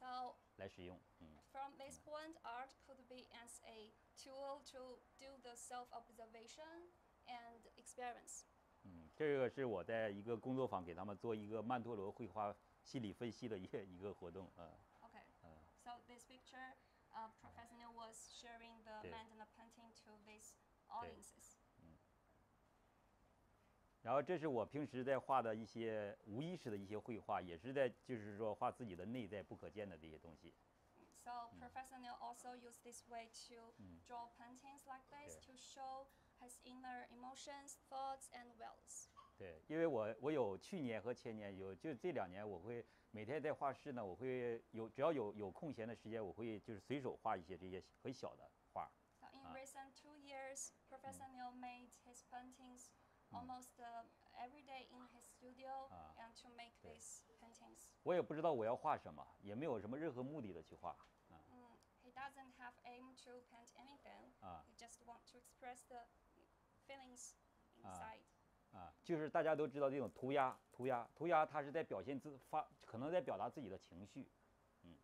So 来使用。嗯，from this point, art could be as a tool to do the self-observation and experience. 嗯，这个是我在一个工作坊给他们做一个曼陀罗绘画心理分析的一个一个活动啊。Okay. Ah. So this picture, uh, Professor Neil was sharing the mandala painting to these audiences. 然后这是我平时在画的一些无意识的一些绘画，也是在就是说画自己的内在不可见的这些东西。So Professor Neil also used this way to draw paintings like this to show his inner emotions, thoughts, and wills. 对，因为我我有去年和前年有就这两年，我会每天在画室呢，我会有只要有有空闲的时间，我会就是随手画一些这些很小的画。So in Ah. recent two years, Professor Neil made his paintings almost uh, every day in his studio Ah. and to make these paintings. 我也不知道我要画什么，也没有什么任何目的的去画。Mm, he doesn't have aim to paint anything. Ah. He just want to express the feelings Ah. inside. 啊，就是大家都知道这种涂鸦，涂鸦，涂鸦，它是在表现自发，可能在表达自己的情绪。嗯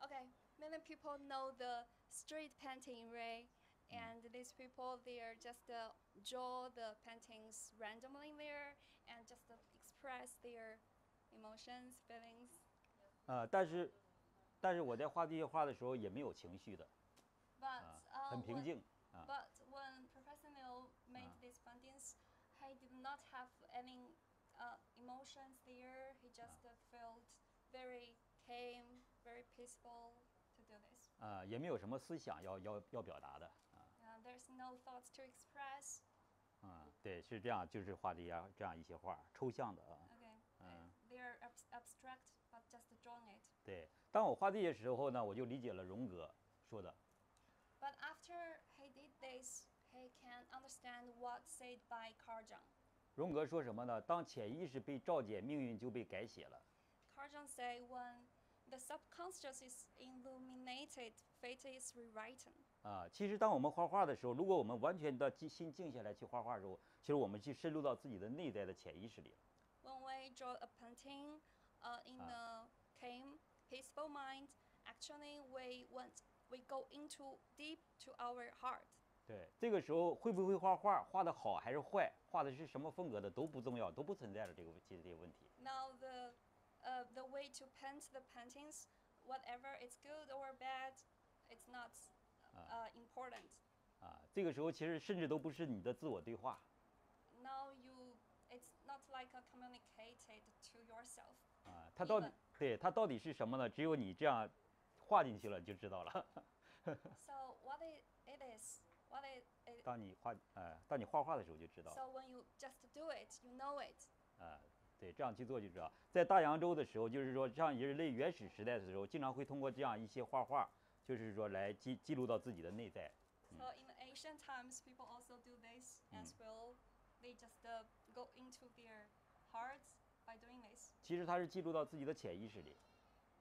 Okay, many people know the street painting, right? And these people, they are just uh, draw the paintings randomly there and just uh, express their emotions, feelings. 呃，但是，但是我在画这些画的时候也没有情绪的，But 啊，uh, 很平静啊。but not have any uh, emotions there. He just uh, felt very calm, very peaceful to do this. 啊，也没有什么思想要要要表达的啊 Uh, there's no thoughts to express. 啊，对，是这样，就是画这样这样一些画，抽象的啊。 Okay. uh, Ah. they're abs- abstract, but just drawing it. 对，当我画这些时候呢，我就理解了荣格说的， But after he did this, he can understand what said by Carl Jung. 荣格说什么呢？当潜意识被照见，命运就被改写了。Carl Jung say when the subconscious is illuminated, fate is rewritten. 啊，其实当我们画画的时候，如果我们完全的静心静下来去画画的时候，其实我们去深入到自己的内在的潜意识里了。When we draw a painting uh, in a calm, peaceful mind, actually we went, we go into deep to our heart. 对，这个时候会不会画画，画的好还是坏，画的是什么风格的都不重要，都不存在了这个这些问题。Now the uh, the way to paint the paintings, whatever it's good or bad, it's not uh, important. 啊，这个时候其实甚至都不是你的自我对话 Now you, it's not like a communicated to yourself. 啊，它到底对它到底是什么呢？只有你这样画进去了就知道了。So what is, 当你画呃，当你画画的时候就知道。so when you just do it, you know it. 啊，对，这样去做就知道。在大洋洲的时候，就是说，像人类原始时代的时候，经常会通过这样一些画画，就是说来记记录到自己的内在。So in the ancient times, people also do this as well. They just uh, go into their hearts by doing this. 其实它是记录到自己的潜意识里。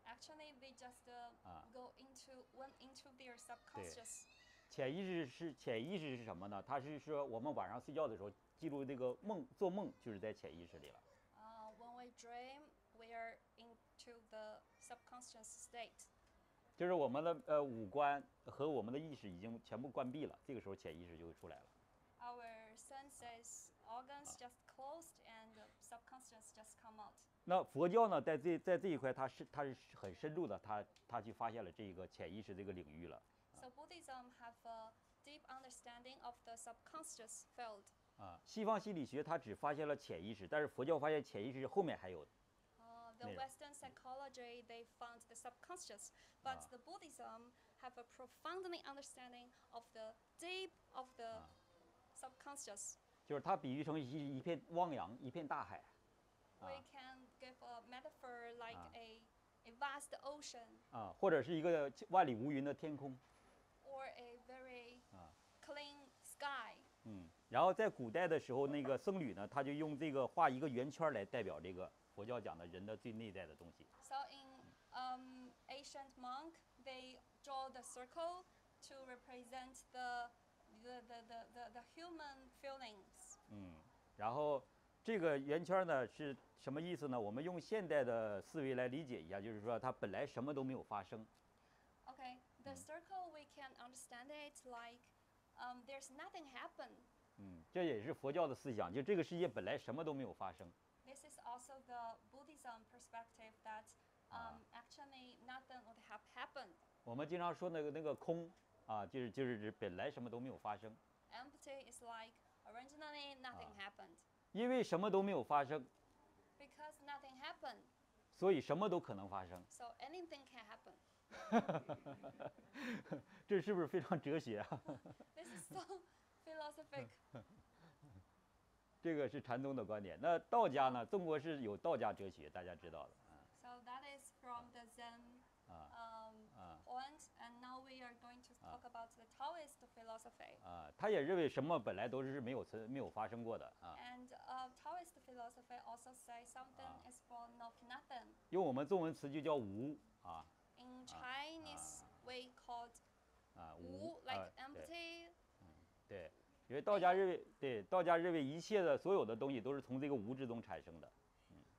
Actually, they just uh, Ah. go into went into their subconscious. 潜意识是潜意识是什么呢？它是说我们晚上睡觉的时候记录这个梦，做梦就是在潜意识里了。Uh, when we dream, we are into the subconscious state. 就是我们的呃五官和我们的意识已经全部关闭了，这个时候潜意识就会出来了。Our senses, organs just closed, and subconscious just come out. 那佛教呢，在这在这一块，它是它是很深入的，它它去发现了这个潜意识这个领域了。So Buddhism have a deep understanding of the subconscious field. 啊，西方心理学它只发现了潜意识，但是佛教发现潜意识后面还有 Uh, the Yeah. Western psychology they found the subconscious, but Ah. the Buddhism have a profoundly understanding of the deep of the Ah. subconscious. 就是它比喻成一一片汪洋，一片大海 We Ah. can give a metaphor like Ah. a a vast ocean 啊，或者是一个万里无云的天空 clean sky. 嗯，然后在古代的时候，那个僧侣呢，他就用这个画一个圆圈儿来代表这个佛教讲的人的最内在的东西 So in um, ancient monk, they draw the circle to represent the the, the, the, the, the human feelings. 嗯，然后这个圆圈儿呢是什么意思呢？我们用现代的思维来理解一下，就是说它本来什么都没有发生， Okay, the circle we can understand it like um, there's nothing happened. 嗯，这也是佛教的思想，就这个世界本来什么都没有发生。 This is also the Buddhism perspective that um, actually nothing would have happened. 我们经常说那个那个空啊，就是就是指本来什么都没有发生， Empty is like originally nothing happened. 因为什么都没有发生， Because nothing happened, 所以什么都可能发生。 so anything can happen. 这是不是非常哲学啊？This is so philosophic. 这个是禅宗的观点。那道家呢？中国是有道家哲学，大家知道的 So that is from the Zen 啊 um, 啊 point, and now we are going to talk about the Taoist philosophy. 啊！他也认为什么本来都是没有存没有发生过的啊。And uh, Taoist philosophy also say something Ah. is born of nothing. 用我们中文词就叫无啊 In Chinese, we called 啊无 like empty. 对，因为道家认为对道家认为一切的所有的东西都是从这个无之中产生的。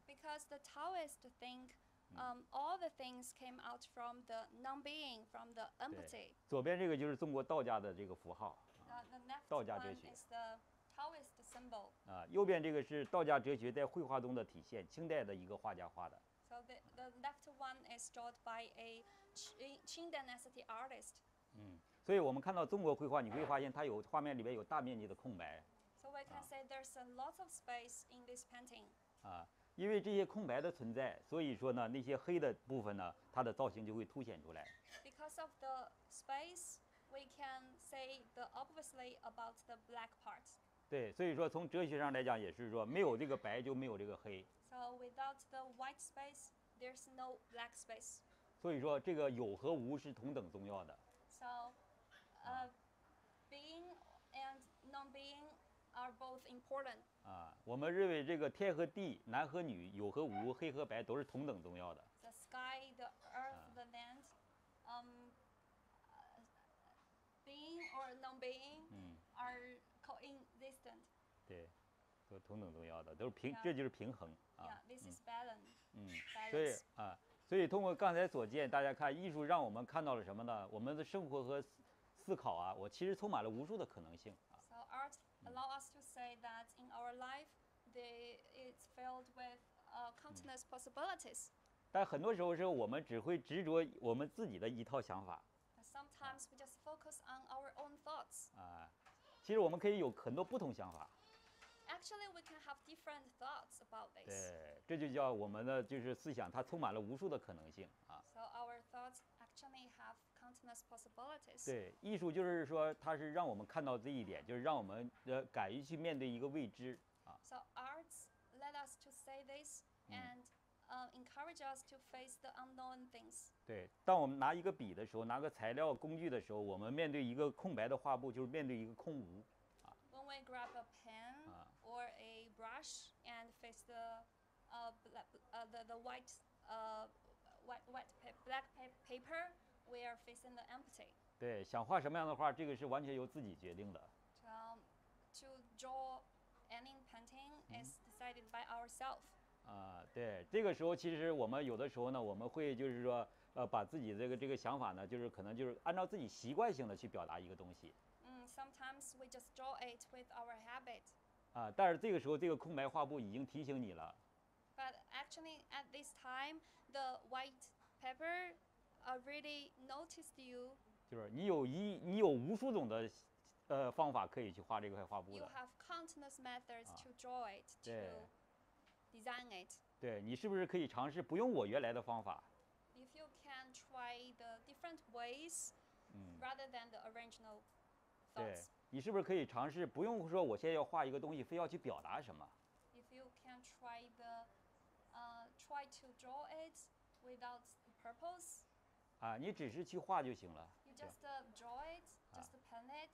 Because the Taoists think um, all the things came out from the non-being, from the empty. 左边这个就是中国道家的这个符号 Uh, the next 道家哲学。is the Taoist symbol. 啊，右边这个是道家哲学在绘画中的体现，清代的一个画家画的。So the, the left one is drawn by a Qing, Qing dynasty artist. 嗯，所以我们看到中国绘画，你会发现它有画面里面有大面积的空白 So we can say there's a lot of space in this painting. 啊，因为这些空白的存在，所以说呢，那些黑的部分呢，它的造型就会凸显出来。 Because of the space, we can say the obviously about the black parts. 对，所以说从哲学上来讲，也是说没有这个白就没有这个黑。So without the white space, there's no black space. 所以说这个有和无是同等重要的。So, uh, being and non-being are both important. 啊，我们认为这个天和地、男和女、有和无、黑和白都是同等重要的。The sky, the earth, the land, um, being or non-being are 都同等重要的，都是平这就是平衡啊 yeah,。this is balance. 嗯，所以啊，所以通过刚才所见，大家看艺术让我们看到了什么呢？我们的生活和思思考啊，我其实充满了无数的可能性啊。So art allow us to say that in our life, they it's filled with uh, countless possibilities. 但很多时候是我们只会执着我们自己的一套想法 sometimes we just focus on our own thoughts. 啊。其实我们可以有很多不同想法，Actually, we can have different thoughts about this. 对，这就叫我们的就是思想，它充满了无数的可能性啊。 So our thoughts actually have countless possibilities. 对，艺术就是说，它是让我们看到这一点，就是让我们呃敢于去面对一个未知啊。 So arts led us to say this and uh, encourage us to face the unknown things. 对，当我们拿一个笔的时候，拿个材料工具的时候，我们面对一个空白的画布，就是面对一个空无。 When we grab uh, the, the white uh, white white pa- black pa- paper, we are facing the empty. 对，想画什么样的画，这个是完全由自己决定的。 Um, to draw any painting is decided by ourselves. 啊，对，这个时候其实我们有的时候呢，我们会就是说，呃，把自己这个这个想法呢，就是可能就是按照自己习惯性的去表达一个东西 Mm, sometimes we just draw it with our habit. 啊，但是这个时候这个空白画布已经提醒你了， But actually, at this time, the white paper uh, really noticed you. 就是你有一你有无数种的呃方法可以去画这块画布 You 的， have countless methods Ah. to draw it, to Yeah. design it. 对你是不是可以尝试不用我原来的方法？ If you can try the different ways 嗯， rather than the original 对 thoughts. 你是不是可以尝试不用说我现在要画一个东西，非要去表达什么？ try to draw it without purpose, 啊，你只是去画就行了。 you 对 just uh, draw it, Ah. just pen it.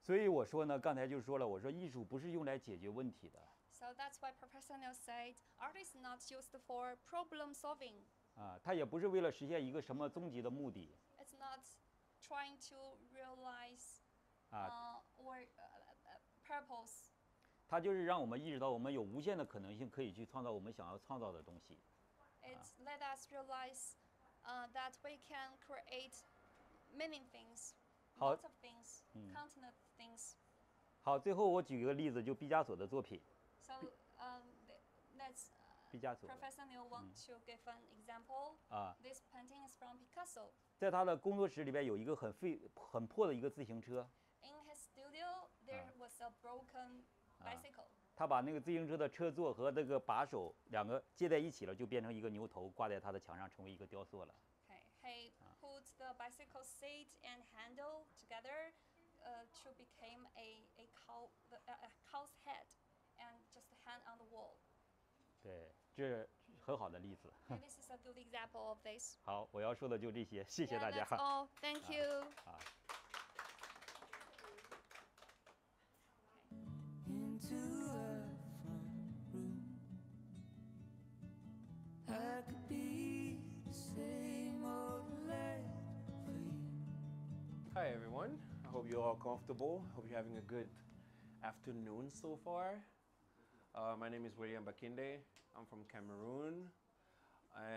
所以我说呢，刚才就说了，我说艺术不是用来解决问题的 So that's why Professor Neil said art is not used for problem solving. 啊，它也不是为了实现一个什么终极的目的 It's not trying to realize 啊， uh, or uh, uh, purpose. 它就是让我们意识到我们有无限的可能性可以去创造我们想要创造的东西。It's let us realize uh, that we can create many things, 好。lots of things, 嗯。countless things. 好，最后我举一个例子，就毕加索的作品，So um, let's. 毕加索 Professor Neil want to give an example. 啊，This painting is from Picasso. 在他的工作室里边有一个很废、很破的一个自行车，In his studio, there Ah. was a broken Ah. Bicycle. 他把那个自行车的车座和那个把手两个接在一起了，就变成一个牛头，挂在他的墙上，成为一个雕塑了。He put the bicycle seat and handle together uh, to become a, a cow the, uh, a cow's head and just hang on the wall. 对，这是很好的例子。This is a good example of this. 好，我要说的就这些，谢谢大家 that's。all. Thank Ah. you. 啊。Into a front room. I could be the same old lad for you. Hi everyone. I hope you're all comfortable. Hope you're having a good afternoon so far. Uh, my name is William Bakinde. I'm from Cameroon,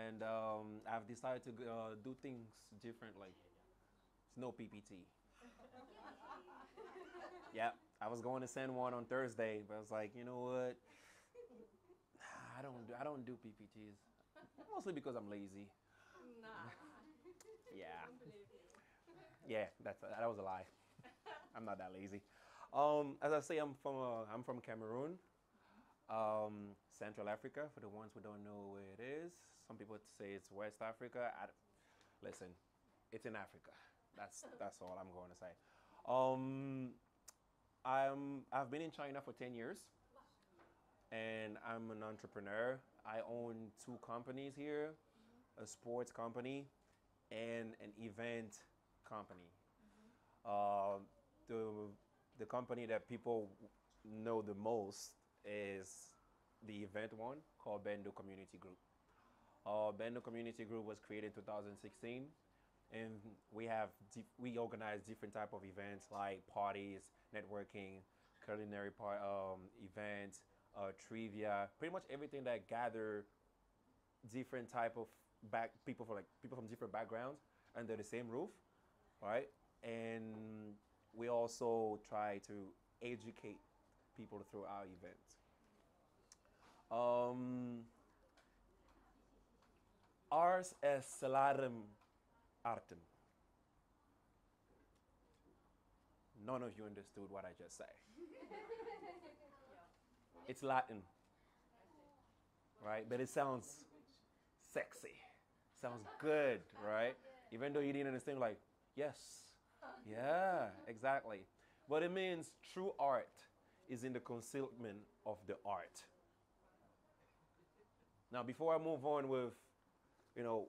and um, I've decided to uh, do things differently. It's no PPT. yep, I was going to send one on Thursday, but I was like, you know what? I don't do, I don't do PPTs. Mostly because I'm lazy. Nah. yeah. Yeah, that's that was a lie. I'm not that lazy. Um, as I say, I'm from uh, I'm from Cameroon, um, Central Africa. For the ones who don't know where it is, some people say it's West Africa. I listen, it's in Africa. That's that's all I'm going to say. Um, I'm I've been in China for ten years, and I'm an entrepreneur. I own two companies here, a sports company, and an event company. Uh, the the company that people know the most is the event one called Bendo Community Group. Uh, Bendo Community Group was created in 2016. and we have we organize different type of events like parties, networking, culinary part um, events, uh, trivia, pretty much everything that gather different type of back people from like people from different backgrounds under the same roof, right? And we also try to educate people through our events. Um, ars est salarum artem. None of you understood what I just said. it's Latin, right? But it sounds sexy, sounds good, right? Even though you didn't understand, like, yes, yeah, exactly. But it means true art is in the concealment of the art. Now, before I move on with, you know,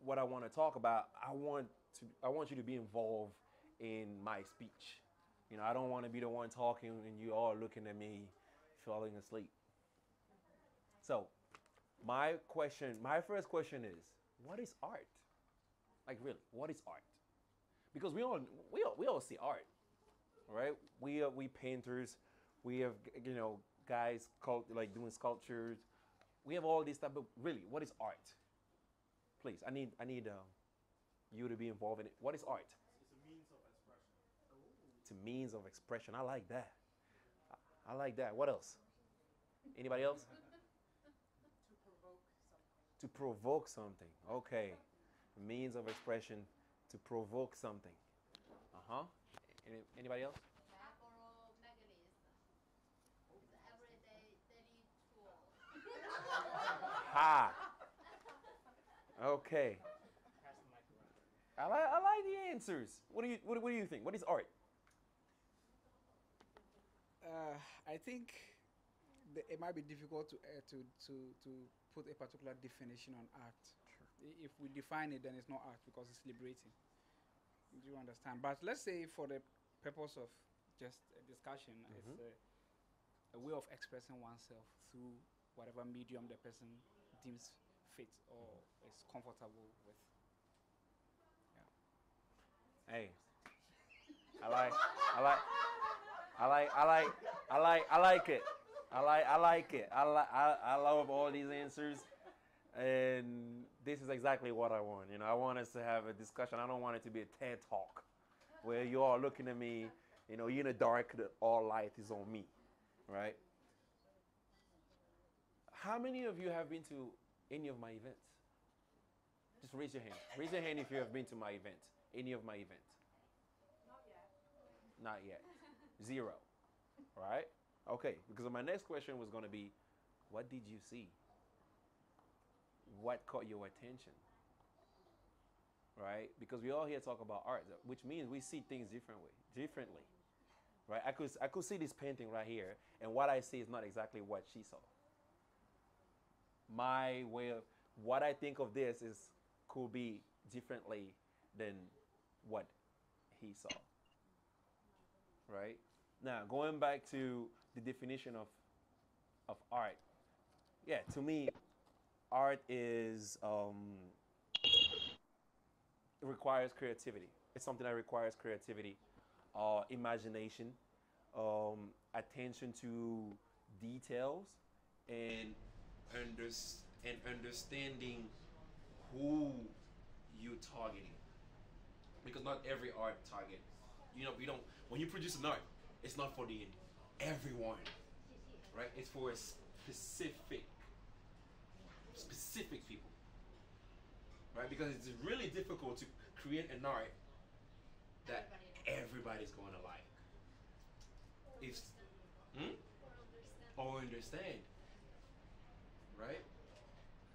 what I want to talk about, I want to I want you to be involved in my speech. You know, I don't want to be the one talking and you all looking at me falling asleep. So, my question, my first question is, what is art? Like really, what is art? Because we all we all, we all see art, right? We are we painters, we have you know guys called like doing sculptures. We have all this stuff, but really, what is art? Please, I need I need um, you to be involved in it. What is art? It's a means of expression. I like that. I, I like that. What else? Anybody else? to provoke something. Okay. Means of expression to provoke something. Uh huh. Any, anybody else? Ha. Okay. I like, I like the answers. What do you what, what do you think? What is art? Uh, I think the, it might be difficult to, uh, to to to put a particular definition on art. I- If we define it, then it's not art because it's liberating. Do you understand? But let's say, for the purpose of just a discussion, it's a, a way of expressing oneself through whatever medium the person deems fit or is comfortable with. Hey. I like I like I like I like I like I like it. I like I like it. I like I, I love all these answers. And this is exactly what I want. You know, I want us to have a discussion. I don't want it to be a TED talk where you all looking at me, you know, you're in the dark, all light is on me. Right? How many of you have been to any of my events? Just raise your hand. Raise your hand if you have been to my event, any of my events. Not yet. Not yet. Zero. Right? Okay, because my next question was going to be what did you see? What caught your attention? Right? Because we all here talk about art, which means we see things differently. Differently. Right? I could I could see this painting right here, and what I see is not exactly what she saw. My way of what I think of this is could be differently than what he saw. Right? Now, going back to the definition of of art. Yeah, to me, art is um, it requires creativity. It's something that requires creativity, uh, imagination, um, attention to details, and unders- and understanding who you targeting. Because not every art target, you know, you don't. When you produce an art, it's not for the everyone, right? It's for a specific, specific people, right? Because it's really difficult to create an art that everybody's going to like. If, hmm? or understand, right?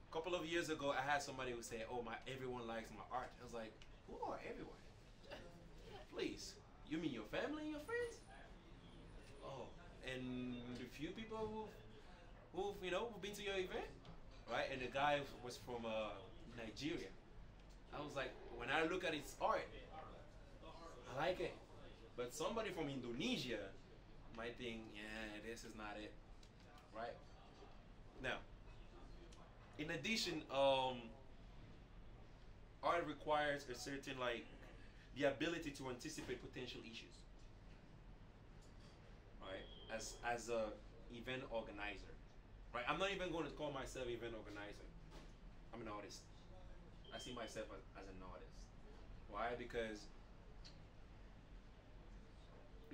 A couple of years ago, I had somebody who said, "Oh, my everyone likes my art." I was like, "Who are everyone?" Please, you mean your family and your friends? And the few people who've, who've you know, been to your event, right? And the guy was from uh, Nigeria. I was like, when I look at his art, I like it. But somebody from Indonesia might think, yeah, this is not it, right? Now, in addition, um, art requires a certain like the ability to anticipate potential issues. As as a event organizer. Right? I'm not even going to call myself event organizer. I'm an artist. I see myself as, as an artist. Why? Because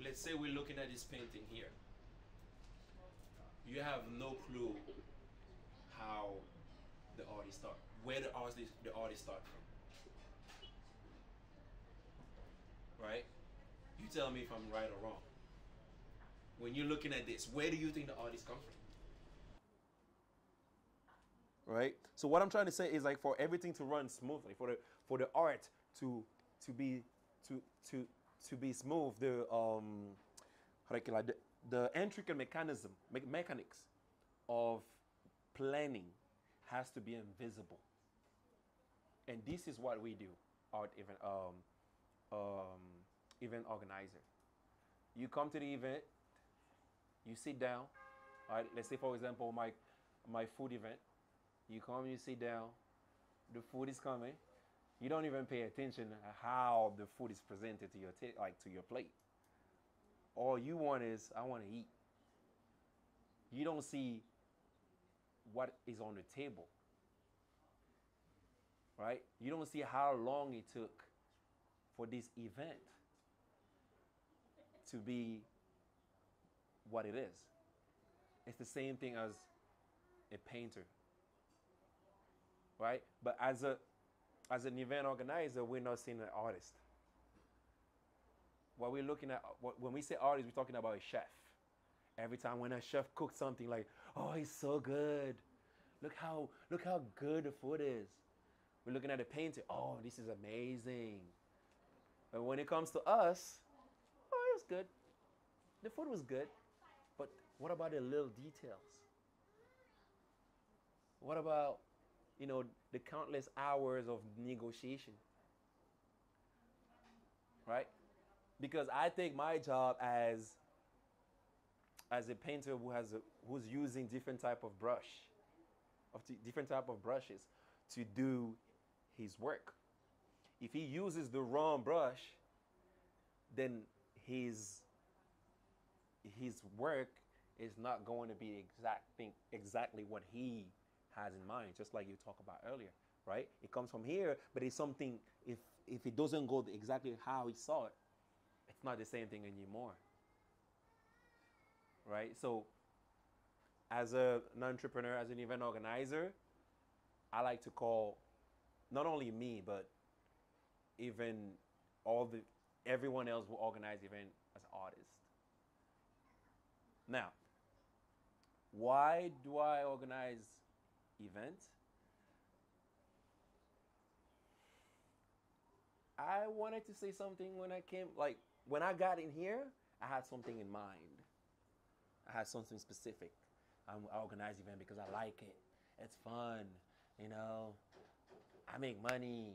let's say we're looking at this painting here. You have no clue how the artist start, where the artist the artist start from. Right? You tell me if I'm right or wrong. When you're looking at this, where do you think the artist come from? Right? So what I'm trying to say is like for everything to run smoothly, for the for the art to to be to to to be smooth, the um how do I the, the intricate mechanism me- mechanics of planning has to be invisible. And this is what we do, art event um um event organizer. You come to the event, you sit down. All right, let's say for example my my food event. You come, you sit down. The food is coming. You don't even pay attention how the food is presented to your ta- like to your plate. All you want is I want to eat. You don't see what is on the table. Right? You don't see how long it took for this event to be what it is. It's the same thing as a painter. Right? But as a as an event organizer, we're not seeing an artist. What we're looking at, when we say artist, we're talking about a chef. Every time when a chef cooks something, like, oh, it's so good. Look how look how good the food is. We're looking at a painter. Oh, this is amazing. But when it comes to us, oh, it was good. The food was good. What about the little details? What about, you know, the countless hours of negotiation? Right? Because I think my job as as a painter who has a, who's using different type of brush, of different type of brushes to do his work. If he uses the wrong brush, then his his work is not going to be exact thing, exactly what he has in mind. Just like you talked about earlier, right? It comes from here, but it's something. If if it doesn't go exactly how he saw it, it's not the same thing anymore right? So, as a, an entrepreneur, as an event organizer, I like to call not only me, but even all the everyone else who organize event as artists. Now, why do I organize events? I wanted to say something when I came, like when I got in here, I had something in mind. I had something specific. I'm, I organize event because I like it. It's fun, you know. I make money.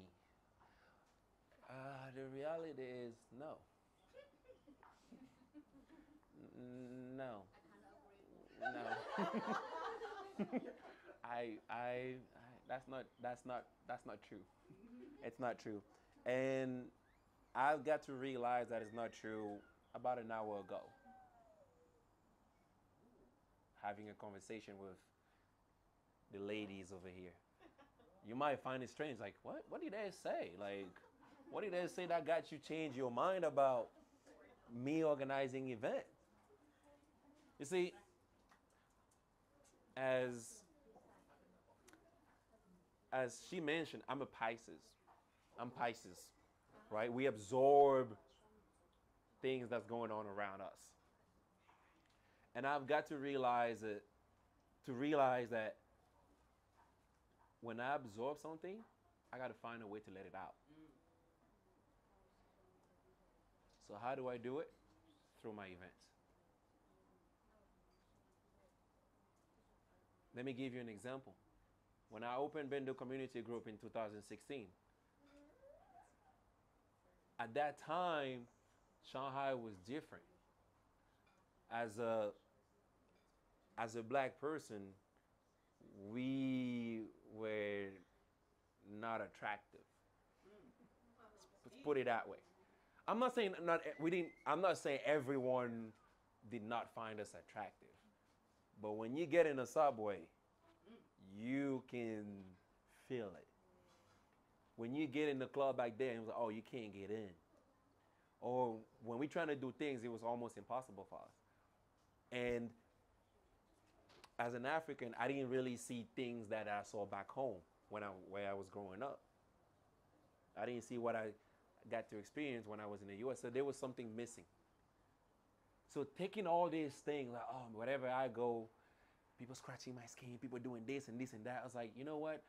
Uh, the reality is no. No. No. I, I, I, that's not, that's not, that's not true. It's not true. And I've got to realize that it's not true about an hour ago having a conversation with the ladies over here. You might find it strange, like, what? What did they say? Like, what did they say that got you change your mind about me organizing event? You see, as as she mentioned, I'm a Pisces. I'm Pisces, right? We absorb things that's going on around us. And I've got to realize that to realize that when I absorb something, I got to find a way to let it out. So how do I do it? Through my events. Let me give you an example. When I opened Bendo Community Group in 2016, at that time, Shanghai was different. As a as a black person, we were not attractive. Let's put it that way. I'm not saying not we didn't. I'm not saying everyone did not find us attractive, but when you get in a subway, you can feel it. When you get in the club back there, it was like, oh, you can't get in. Or when we trying to do things, it was almost impossible for us. And as an African, I didn't really see things that I saw back home when I where I was growing up. I didn't see what I got to experience when I was in the U.S. So there was something missing. So taking all these things, like oh, I go, people scratching my skin, people doing this and this and that. I was like, you know what?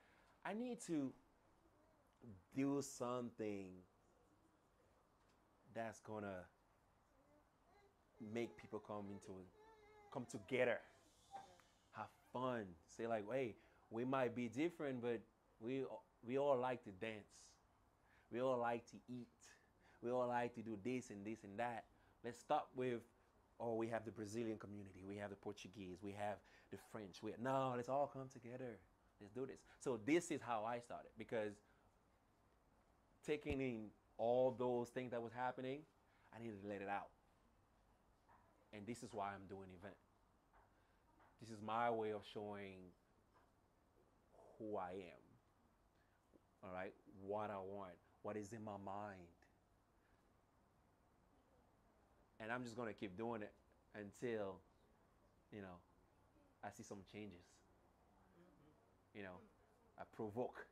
I need to do something that's gonna make people come into come together, have fun. Say like, hey, we might be different, but we we all like to dance. We all like to eat. We all like to do this and this and that. Let's start with, oh, we have the Brazilian community, we have the Portuguese, we have the French. We no, let's all come together. Let's do this. So this is how I started because taking in all those things that was happening, I needed to let it out. And this is why I'm doing event. This is my way of showing who I am. All right, what I want, what is in my mind. And I'm just gonna keep doing it until, you know, I see some changes. You know, I provoke.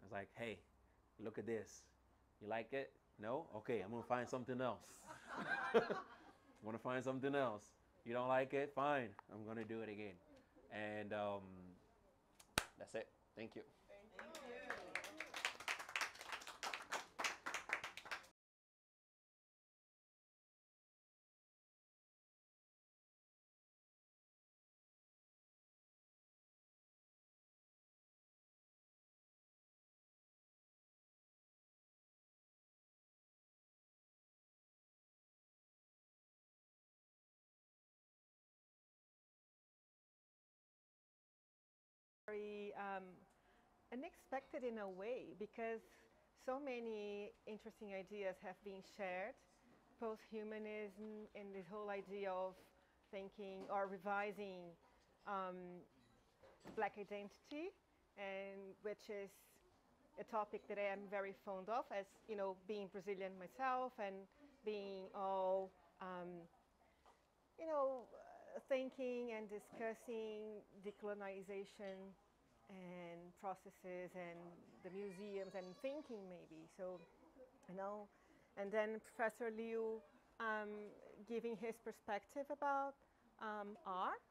I was like, hey, look at this. You like it? No? Okay, I'm gonna find something else. I'm gonna find something else. You don't like it? Fine. I'm gonna do it again. And um, that's it. Thank you. Um, unexpected in a way because so many interesting ideas have been shared. Post-humanism and this whole idea of thinking or revising um, black identity, and which is a topic that I am very fond of, as you know, being Brazilian myself and being all, um, you know, uh, thinking and discussing decolonization and processes and the museums and thinking maybe. So, you know, and then Professor Liu um, giving his perspective about um, art,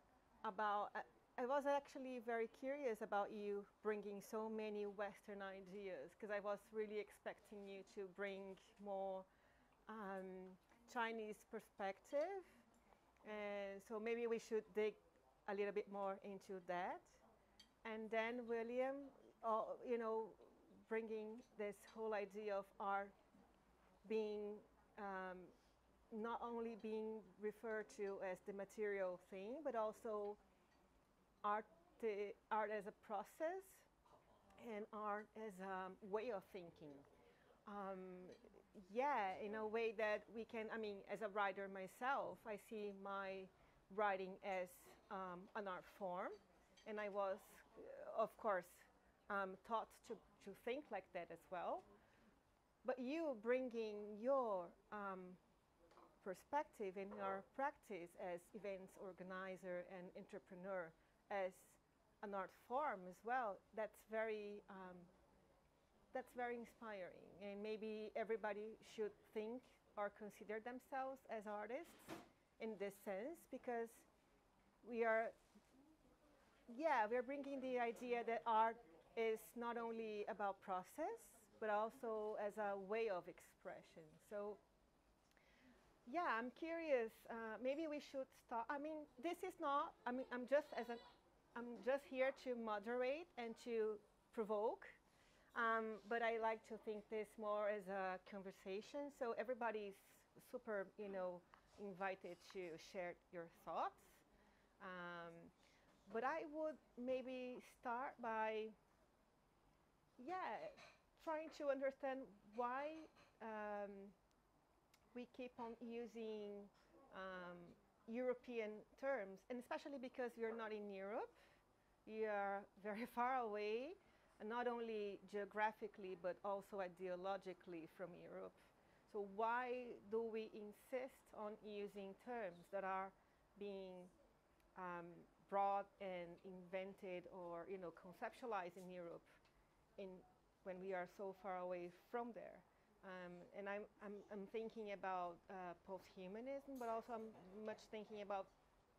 about. Uh, I was actually very curious about you bringing so many Western ideas because I was really expecting you to bring more um, Chinese perspective, and so maybe we should dig a little bit more into that. And then William, uh, you know, bringing this whole idea of art being um, not only being referred to as the material thing, but also art, art as a process and art as a way of thinking. Um, yeah, in a way that we can, I mean, as a writer myself, I see my writing as um, an art form, and I was, of course, um, taught to, to think like that as well. But you bringing your um, perspective in your practice as events organizer and entrepreneur, as an art form as well, that's very um, that's very inspiring. And maybe everybody should think or consider themselves as artists in this sense because we are, yeah, we're bringing the idea that art is not only about process, but also as a way of expression. So, yeah, I'm curious. Uh, maybe we should start. I mean, this is not. I mean, I'm just as an. I'm just here to moderate and to provoke. Um, but I like to think this more as a conversation. So everybody's super, you know, invited to share your thoughts. Um, but I would maybe start by, yeah, trying to understand why um, we keep on using um, European terms, and especially because you're not in Europe, you are very far away, not only geographically but also ideologically from Europe. So why do we insist on using terms that are being um, brought and invented or you know conceptualized in Europe in when we are so far away from there? Um, and I'm, I'm, I'm thinking about uh, post-humanism, but also I'm much thinking about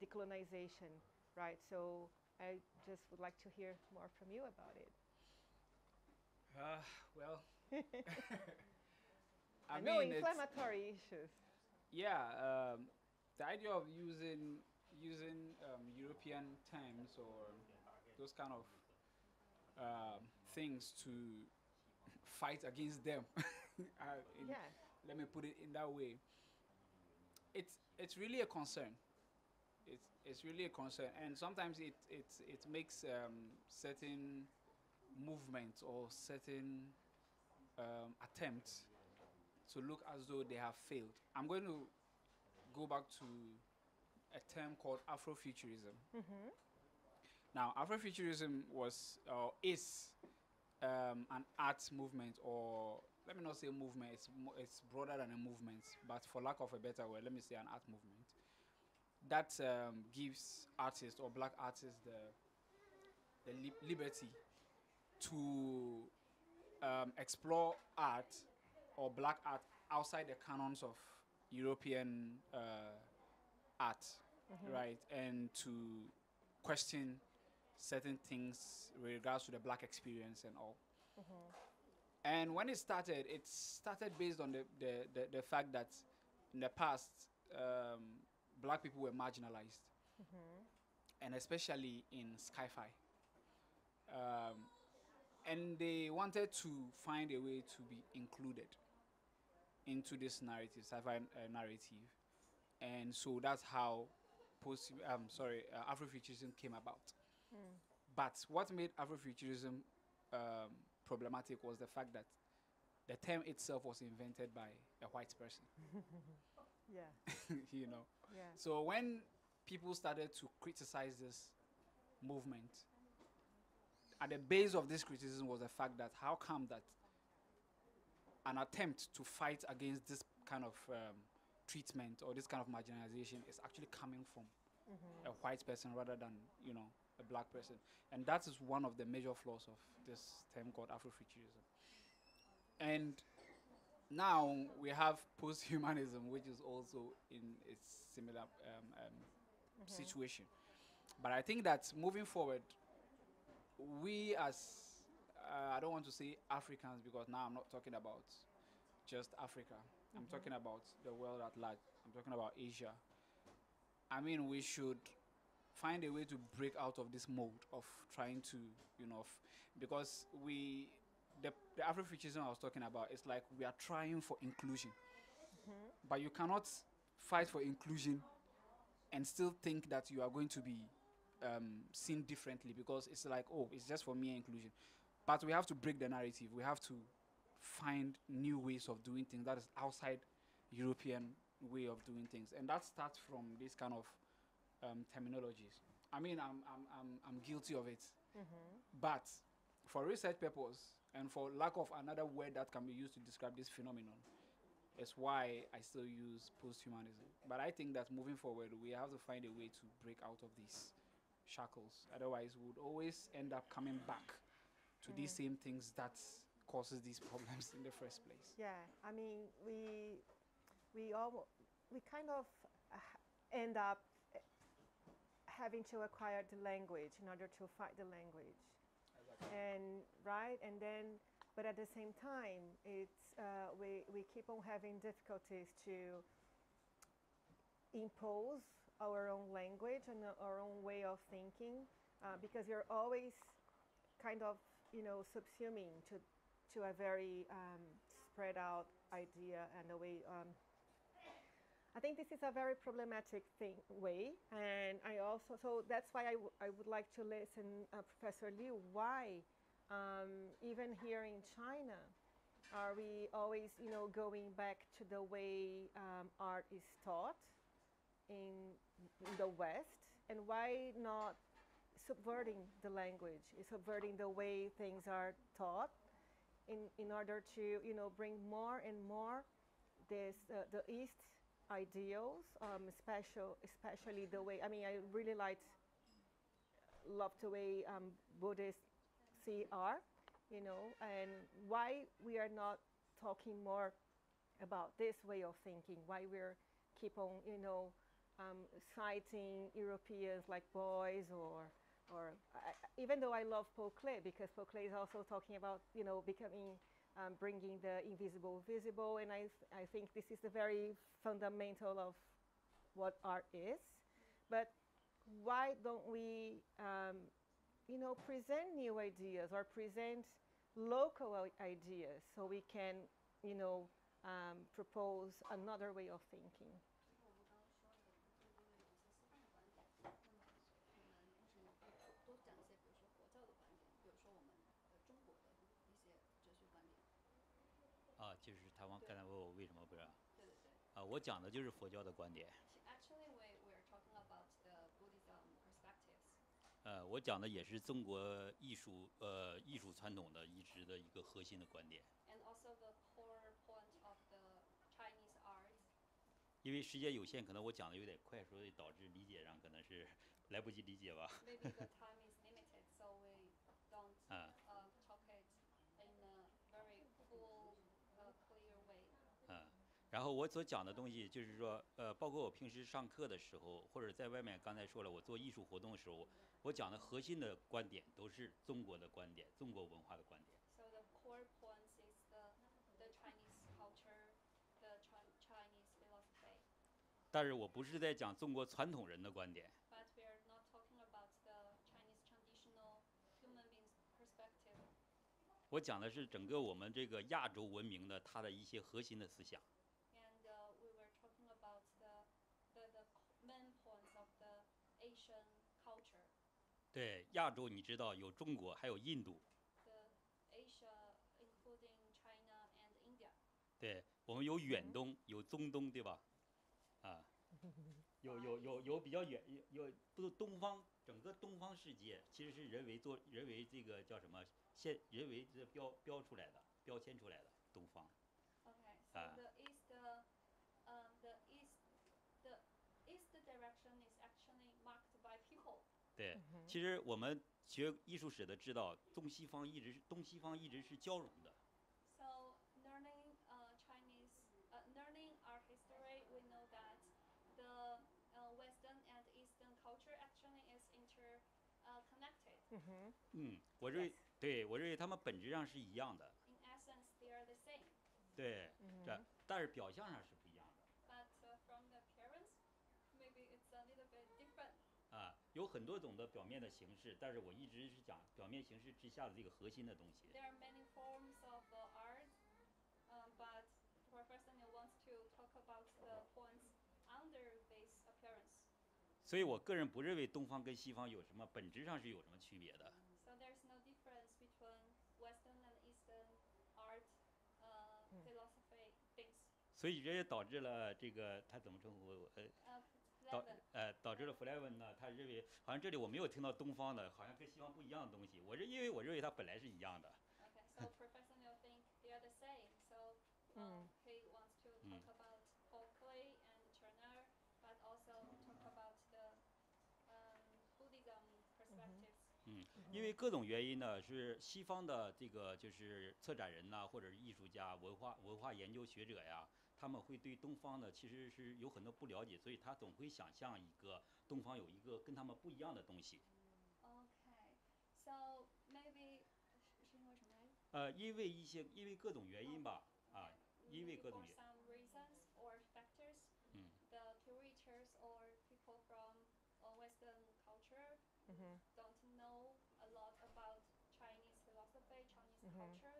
decolonization, right? So I just would like to hear more from you about it. Uh, well, I, I, know mean, it's- inflammatory issues. yeah, um, the idea of using using um, European terms or those kind of um, things to fight against them. uh, in- Yeah. Let me put it in that way. It's it's really a concern. It's it's really a concern, and sometimes it it it makes um, certain movements or certain um, attempts to look as though they have failed. I'm going to go back to a term called Afrofuturism. Mm-hmm. Now, Afrofuturism was or is um, an art movement, or let me not say movement. It's it's broader than a movement, but for lack of a better word, let me say an art movement that um, gives artists or black artists the the li- liberty to um, explore art or black art outside the canons of European uh, art, right? And to question certain things with regards to the black experience and all. And when it started, it started based on the, the, the, the fact that in the past, um, black people were marginalized, and especially in sci-fi. Um, and they wanted to find a way to be included into this narrative, sci-fi uh, narrative, and so that's how post um sorry uh, Afrofuturism came about. But what made Afrofuturism um, problematic was the fact that the term itself was invented by a white person. Yeah. you know, Yeah. so when people started to criticize this movement, at the base of this criticism was the fact that how come that an attempt to fight against this kind of um, treatment or this kind of marginalization is actually coming from a white person rather than you know a black person, and that is one of the major flaws of this term called Afrofuturism. And now we have post-humanism, which is also in a similar um, um, situation. But I think that moving forward, we as uh, I don't want to say Africans because now I'm not talking about just Africa. I'm talking about the world at large. I'm talking about Asia. I mean, we should find a way to break out of this mode of trying to, you know, f- because we, the, the Afrofuturism I was talking about, it's like we are trying for inclusion. But you cannot fight for inclusion and still think that you are going to be um, seen differently because it's like, oh, it's just for me inclusion. But we have to break the narrative. We have to find new ways of doing things that is outside European way of doing things, and that starts from this kind of um, terminologies. I mean, I'm, I'm, I'm, I'm guilty of it, but for research purpose and for lack of another word that can be used to describe this phenomenon, is why I still use post-humanism. But I think that moving forward, we have to find a way to break out of these shackles. Otherwise, we would always end up coming back to these same things that causes these problems in the first place. Yeah, I mean, we we all we kind of uh, end up having to acquire the language in order to fight the language, and right, and then, but at the same time, it's uh, we we keep on having difficulties to impose our own language and our own way of thinking uh, because you're always kind of you know subsuming to to a very um, spread out idea and a way. Um, I think this is a very problematic thing way, and I also so that's why I, I would like to listen, uh, Professor Liu, why um, even here in China, Are we always, you know, going back to the way um, art is taught in, in the West? And why not subverting the language, subverting the way things are taught, in, in order to, you know, bring more and more this uh, the East ideals, um, special, especially the way. I mean, I really liked, love the way um, Buddhists see art, you know, and why we are not talking more about this way of thinking. Why we're keep on, you know, um, citing Europeans like Beuys or. Or I, even though I love Paul Klee because Paul Klee is also talking about you know becoming um, bringing the invisible visible, and I, th- I think this is the very fundamental of what art is. But why don't we, um, you know, present new ideas or present local ideas so we can, you know, um, propose another way of thinking? 我讲的就是佛教的观点。Actually, we we are talking about the Buddhism perspectives. 呃，我讲的也是中国艺术呃艺术传统的一直的一个核心的观点。and also the core point of the Chinese art. 因为时间有限，可能我讲的有点快，所以导致理解上可能是来不及理解吧。Maybe the time is limited, so we don't Ah. uh, talk it in a very full, uh, clear way. 嗯，然后我所讲的东西就是说，呃，包括我平时上课的时候，或者在外面，刚才说了，我做艺术活动的时候，我讲的核心的观点都是中国的观点，中国文化的观点。So the core points is the the Chinese culture, the Chi- Chinese philosophy. 但是我不是在讲中国传统人的观点，But we are not talking about the Chinese traditional human beings perspective. 我讲的是整个我们这个亚洲文明的它的一些核心的思想。And uh, we were talking about the, the, the main points of the Asian culture. 对，亚洲你知道有中国，还有印度，The Asia, including China and India. 对我们有远东，有中东，对吧？啊，有有有有比较远，有有不东方，整个东方世界其实是人为做人为这个叫什么现人为这标标出来的，标签出来的东方。Okay, so Ah. the east, uh, um, the east, the east direction is actually marked by people. 对，其实我们学艺术史的知道，东西方一直是东西方一直是交融的。So learning uh, Chinese, uh, learning art history, we know that the uh, Western and Eastern culture actually is inter uh, connected. 嗯，我认为，对我认为他们本质上是一样的。In essence, they are the same. 对，这但是表象上是不一样的。But uh, from the appearance, maybe it's a little bit different. 啊，有很多种的表面的形式，但是我一直是讲表面形式之下的这个核心的东西。There are many forms of the art, um, but Professor wants to talk about the points under this appearance. 所以我个人不认为东方跟西方有什么本质上是有什么区别的。So there's no difference between Western and Eastern art, uh, philosophy things. 所以这也导致了这个他怎么称呼我呃 Uh, 导呃导致了弗莱文呢，他认为好像这里我没有听到东方的，好像跟西方不一样的东西。我认因为我认为它本来是一样的。okay, so Professor Liu think they are the same. So um, he wants to talk about Paul Klee and Turner, but also talk about the um, Buddhism perspectives. 嗯，因为各种原因呢，是西方的这个就是策展人呐、或者是艺术家、文化文化研究学者呀，他们会对东方呢其实是有很多不了解，所以他总会想象一个东方有一个跟他们不一样的东西。Okay, so maybe 是因为什么来着？呃，因为一些因为各种原因吧，啊，因为各种 for 原 some reasons or factors, 嗯 the curators or people from uh, Western culture don't know a lot about Chinese philosophy, Chinese culture.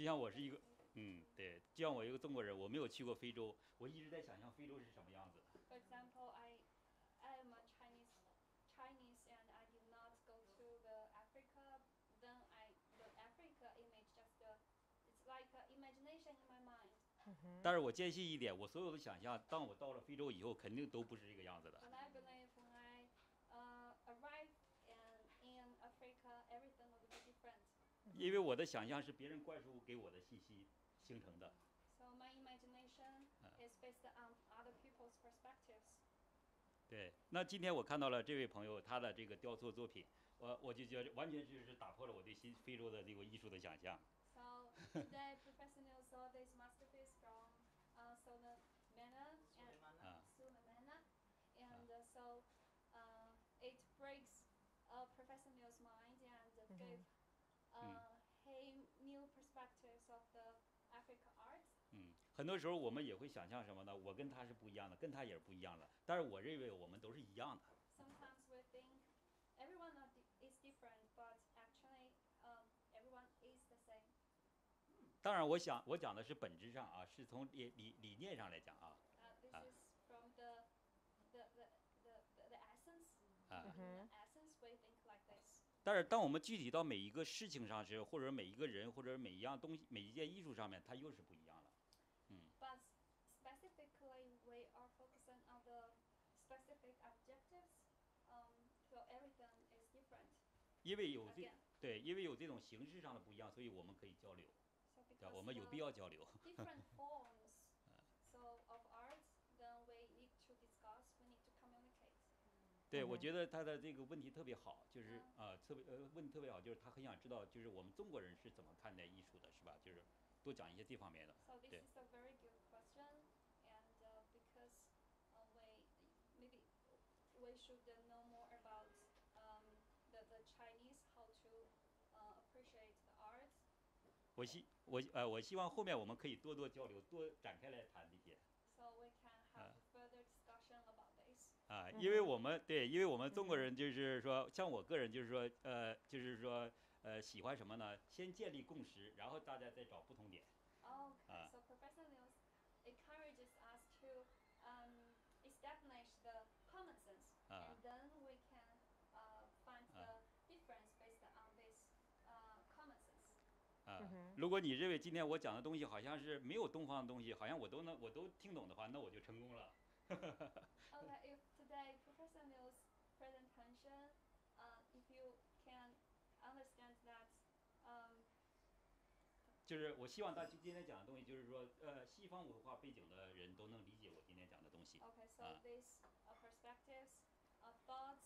就像我是一个嗯对就像我一个中国人我没有去过非洲我一直在想象非洲是什么样子的 i am a chinese chinese and i did not go to the africa then i the africa image just it's like imagination in my mind 但是我坚信一点我所有的想象当我到了非洲以后肯定都不是这个样子的因为我的想象是别人灌输给我的信息形成的。So my imagination Uh. is based on other people's perspectives. 对，那今天我看到了这位朋友他的这个雕塑作品，我我就觉得完全就是打破了我对新非洲的这个艺术的想象。So today, Professor Neil saw this masterpiece from uh, Sulemana and Ah. Sulemana, and uh, so uh, it breaks uh, Professor Neil's mind and uh, gave uh, him new perspectives of the Africa art. 嗯，很多时候我们也会想象什么呢？我跟他是不一样的，跟他也是不一样的，但是我认为我们都是一样的。Sometimes we think everyone are di- is different, but actually um, everyone is the same. 当然，我想我讲的是本质上啊，是从理理理念上来讲啊 Uh, this Ah. is from the the, the, the, the, the essence. 啊。In the essence, we think like this. 但是当我们具体到每一个事情上时，或者每一个人，或者每一样东西、每一件艺术上面，它又是不一样的。But specifically, we are focusing on the specific objectives. Um, so everything is different 因为有这，对，因为有这种形式上的不一样，所以我们可以交流，对，我们有必要交流。对，我觉得他的这个问题特别好，就是啊，特别呃，问题特别好，就是他很想知道，就是我们中国人是怎么看待艺术的，是吧？就是多讲一些这方面的，对。我希我呃我希望后面我们可以多多交流，多展开来谈这些 So we can have further discussion about this. 啊，因为我们对，因为我们中国人就是说，像我个人就是说，呃，就是说，呃，喜欢什么呢？先建立共识，然后大家再找不同点。Ah. so Professor Niels encourages us to um, establish the common sense, Ah. and then we can uh, find the difference based on this uh, common sense. 啊，如果你认为今天我讲的东西好像是没有东方的东西，好像我都能我都听懂的话，那我就成功了。Okay, if today Professor Niels' presentation, uh, if you can understand that, um, 就是我希望大家今天讲的东西，就是说，呃，西方文化背景的人都能理解我今天讲的东西。okay, so Ah. these uh, perspectives, uh, thoughts,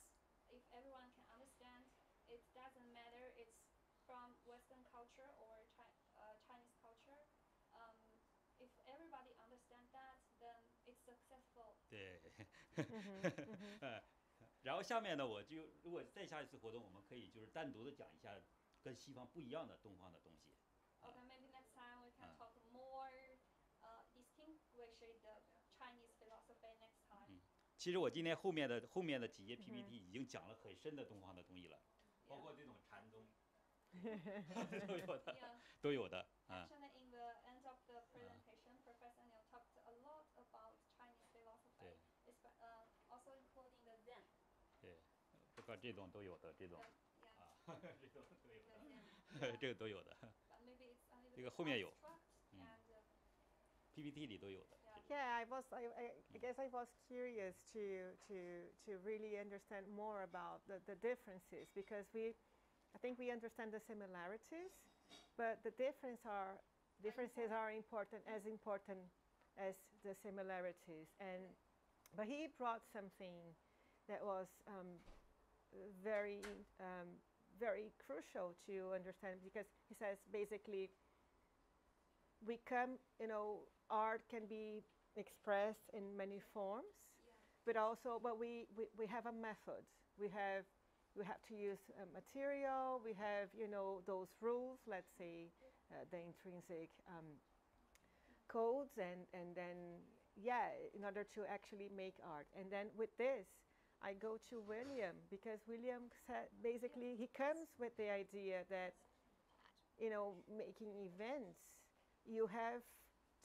if everyone can understand, it doesn't matter it's from Western culture or chi- uh, Chinese culture. Um, if everybody understand that, then it's successful. 对，呃然后下面呢，我就如果再下一次活动，我们可以就是单独的讲一下跟西方不一样的东方的东西。Okay, maybe next time we can Ah. talk more, uh, distinguish the Chinese philosophy next time. 其实我今天后面的后面的几页 PPT 已经讲了很深的东方的东西了，包括这种禅宗，都有的，Yeah. 都有的啊。包括这种都有的，这种 The, yeah, 啊，这种都有 the Zen. 的，这个都有的 But maybe it's a little 这个 bit 后面有。 abstract 嗯 and uh, ，PPT 里都有的。 yeah. Yeah, I was. I, I, I guess I was curious to to to really understand more about the, the differences because we, I think we understand the similarities, but the difference are differences are important as important as the similarities. And but he brought something that was um, very um, very crucial to understand because he says basically we come, you know, art can be expressed in many forms, but also, but we, we, we have a method. We have, we have to use a material. We have, you know, those rules. Let's say uh, the intrinsic um, codes, and and then yeah, in order to actually make art. And then with this, I go to William because William said basically he comes with the idea that you know making events you have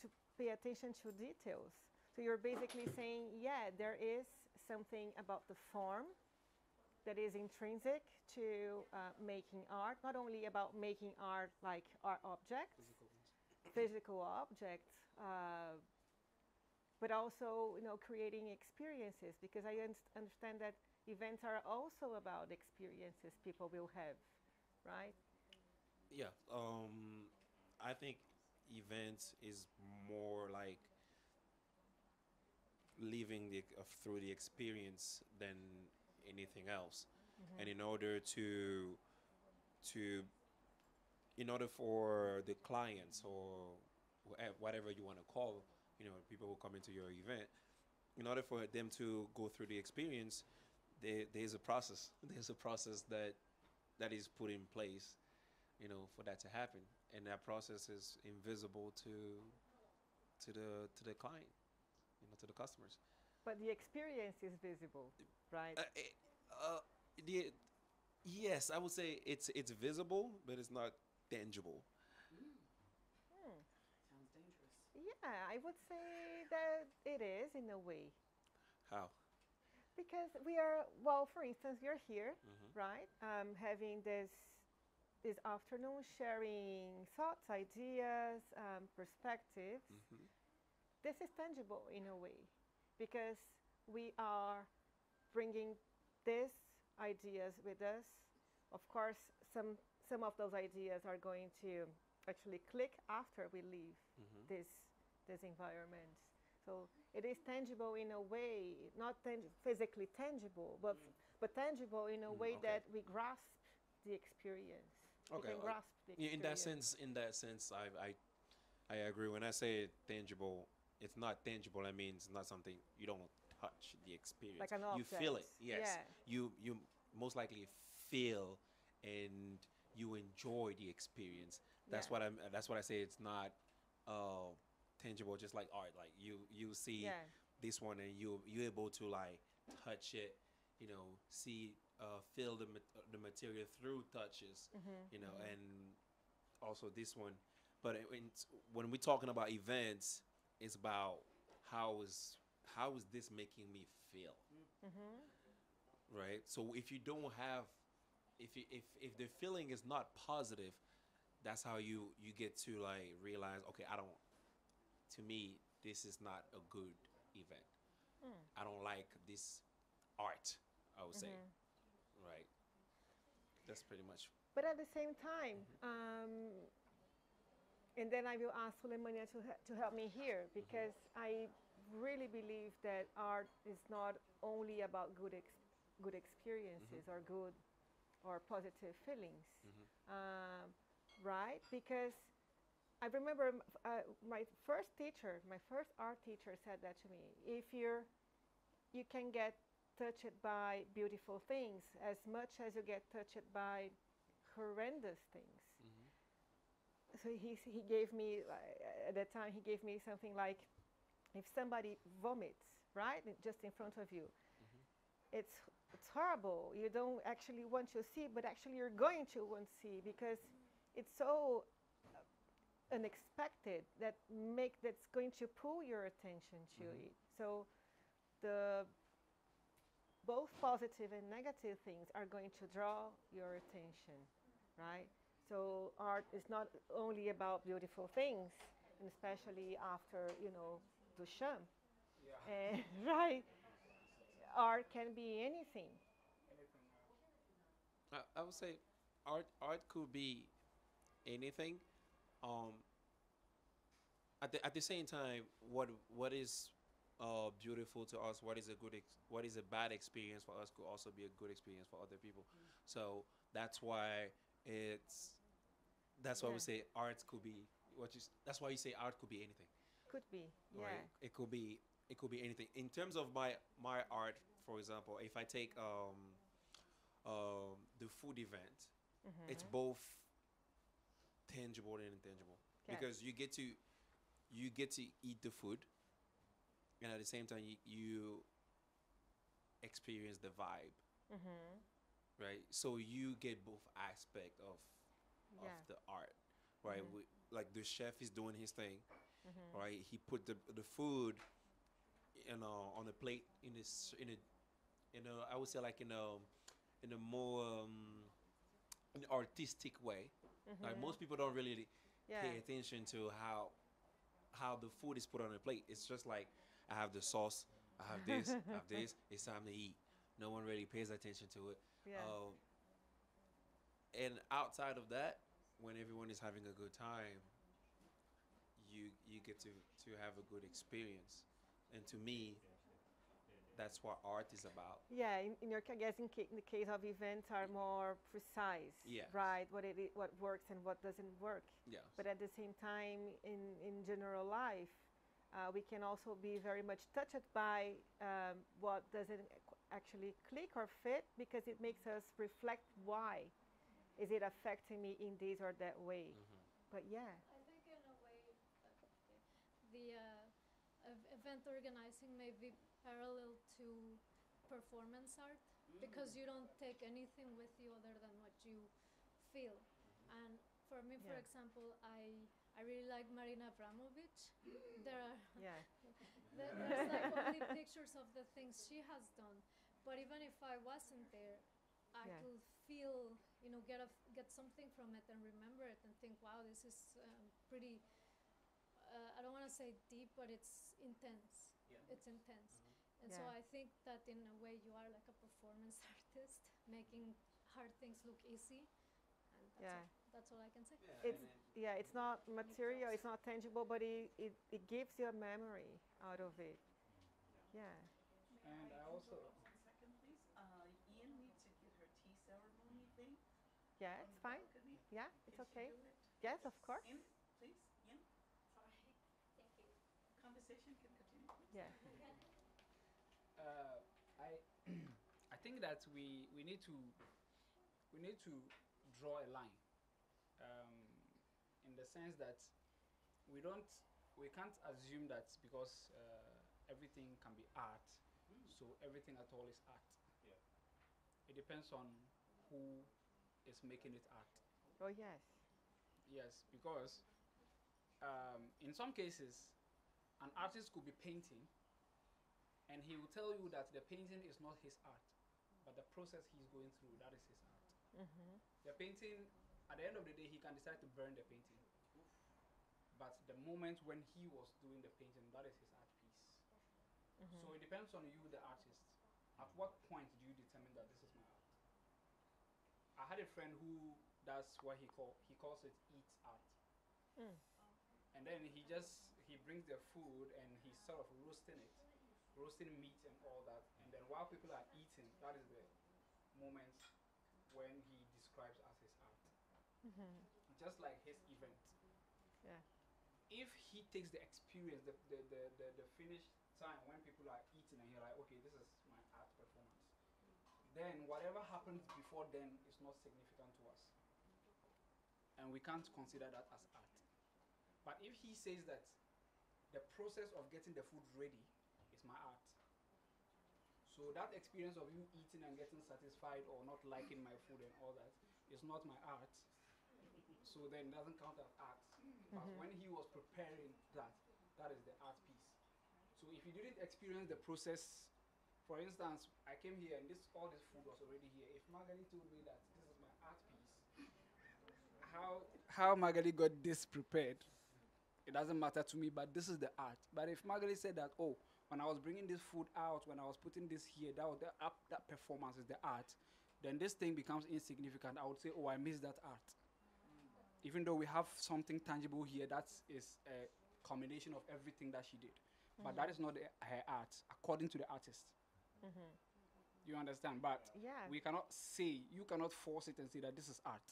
to pay attention to details. So you're basically saying, yeah, there is something about the form that is intrinsic to uh, making art, not only about making art like art objects, physical objects, uh, but also you know creating experiences because I un- understand that events are also about experiences people will have, right? Yeah. Um, I think events is more like living the, uh, through the experience than anything else. And in order to to in order for the clients or whatever you want to call, you know, people who come into your event, in order for them to go through the experience, there, there's a process. There's a process that that is put in place, you know, for that to happen, and that process is invisible to to the to the client, you know, to the customers. But the experience is visible, right? Uh, it, uh, the, yes, I would say it's it's visible, but it's not tangible. Sounds dangerous. Yeah, I would say that it is in a way. How? Because we are, well, for instance, you're here, Mhm. right? Um, having this this afternoon, sharing thoughts, ideas, um, perspectives. Mhm. This is tangible in a way, because we are bringing these ideas with us. Of course, some some of those ideas are going to actually click after we leave Mhm. this this environment. So it is tangible in a way, not tang- physically tangible, but but tangible in a Mm, way okay. that we grasp the experience. we Okay, can uh, grasp the Yeah, in that sense, in that sense, I, I, I agree. When I say tangible, it's not tangible. I mean, it's not something you don't touch the experience. Like an you feel it. Yes. yeah. You you most likely feel and you enjoy the experience. That's Yeah. what I'm. That's what I say. It's not uh, tangible, just like art. Like you you see Yeah. this one and you you're able to like touch it. You know, see, uh, feel the the material through touches Mm-hmm. you know, and also this one. But it, when we're talking about events, it's about how is how is this making me feel, Mm-hmm. right? So if you don't have, if you, if if the feeling is not positive, that's how you you get to like realize, okay, I don't. To me, this is not a good event. Mm. I don't like this art. I would say, Mm-hmm. right? That's pretty much. But at the same time, um, and then I will ask Sulemana to, to help me here because I really believe that art is not only about good, ex- good experiences or good or positive feelings, Mhm. um, right? Because I remember uh, my first teacher, my first art teacher said that to me. If you're, you can get touched by beautiful things as much as you get touched by horrendous things. Mhm. So he, he gave me, uh, at that time, he gave me something like if somebody vomits, right, just in front of you, it's, it's horrible. You don't actually want to see, but actually you're going to want to see because it's so unexpected that make that's going to pull your attention to Mhm. it. So the both positive and negative things are going to draw your attention, right? So art is not only about beautiful things, and especially after you know Duchamp, and right? Art can be anything. I, I would say art art could be anything. Um, at the at the same time, what what is uh, beautiful to us, what is a good ex- what is a bad experience for us could also be a good experience for other people. So that's why it's that's why Yeah. we say art could be what you that's why you say art could be anything. Could be, yeah. right? It could be it could be anything. In terms of my my art, for example, if I take um um the food event, it's both tangible and intangible Okay. because you get to you get to eat the food, and at the same time you, you experience the vibe, Mm-hmm. right? So you get both aspect of Yeah. of the art, right? Mhm. We, like the chef is doing his thing, Mm-hmm. right? He put the the food, you know, on a plate in this in a, in a I would say like in a in a more um, an artistic way. Like most people don't really Yeah. pay attention to how how the food is put on a plate. It's just like I have the sauce, I have this, I have this. It's time to eat. No one really pays attention to it. Yeah. Um, and outside of that, when everyone is having a good time, you you get to to have a good experience. And to me, that's what art is about. Yeah, in, in your, I guess in, ca- in the case of events are more precise, Yes. right? What it what works and what doesn't work. Yes. But at the same time, in in general life, uh, we can also be very much touched by um, what doesn't actually click or fit because it makes us reflect why is it affecting me in this or that way. Mhm. But yeah, I think in a way, uh, the uh, event organizing may be parallel to performance art because you don't take anything with you other than what you feel. And for me, for example, I I really like Marina Abramovic. There are yeah, there, there's like only pictures of the things she has done. But even if I wasn't there, I Yeah. could feel, you know, get a, f- get something from it and remember it and think, wow, this is um, pretty. Uh, I don't want to say deep, but it's intense. It's intense. And so I think that in a way you are like a performance artist, making hard things look easy. And that's, Yeah. all, that's all I can say. Yeah, it's yeah, it's not material, it's not tangible, but it, it, it gives you a memory out of it. Yeah. And I also, One second, please. Uh, Yin needs to get her tea ceremony thing. Yeah, it's fine. balcony. Yeah, it's Can okay. it? Yes, of course. Yin, please, Yin, Sorry. Thank you. conversation can continue. please. Yeah. Uh, I, I think that we, we need to, we need to draw a line, um, in the sense that we don't, we can't assume that because uh, everything can be art, so everything at all is art. Yeah. It depends on who is making it art. Oh yes. Yes, because um, in some cases, an artist could be painting, and he will tell you that the painting is not his art, but the process he's going through that is his art. Mm-hmm. The painting, at the end of the day, he can decide to burn the painting, but the moment when he was doing the painting, that is his art piece. Mm-hmm. So it depends on you, the artist. At what point do you determine that this is my art? I had a friend who does what he call he calls it eat art, Mm. and then he just he brings the food and he's sort of roasting it, roasting meat and all that, and then while people are eating, that is the moment when he describes as his art, Mm-hmm. just like his event. Yeah. If he takes the experience, the the, the, the, the finished time when people are eating and you're like, okay, this is my art performance, then whatever happens before then is not significant to us. And we can't consider that as art. But if he says that the process of getting the food ready is my art, so that experience of you eating and getting satisfied or not liking my food and all that is not my art. So then it doesn't count as art. But mm-hmm. when he was preparing that, that is the art piece. So if you didn't experience the process, for instance, I came here and this all this food was already here. If Magali told me that this is my art piece, how how Magali got this prepared, it doesn't matter to me. But this is the art. But if Magali said that, oh, when I was bringing this food out, when I was putting this here, that was the up that performance is the art. Then this thing becomes insignificant. I would say, oh, I missed that art. Even though we have something tangible here, that is a combination of everything that she did. But that is not the, her art, according to the artist. Mm-hmm. You understand? But Yeah. we cannot say, you cannot force it and say that this is art.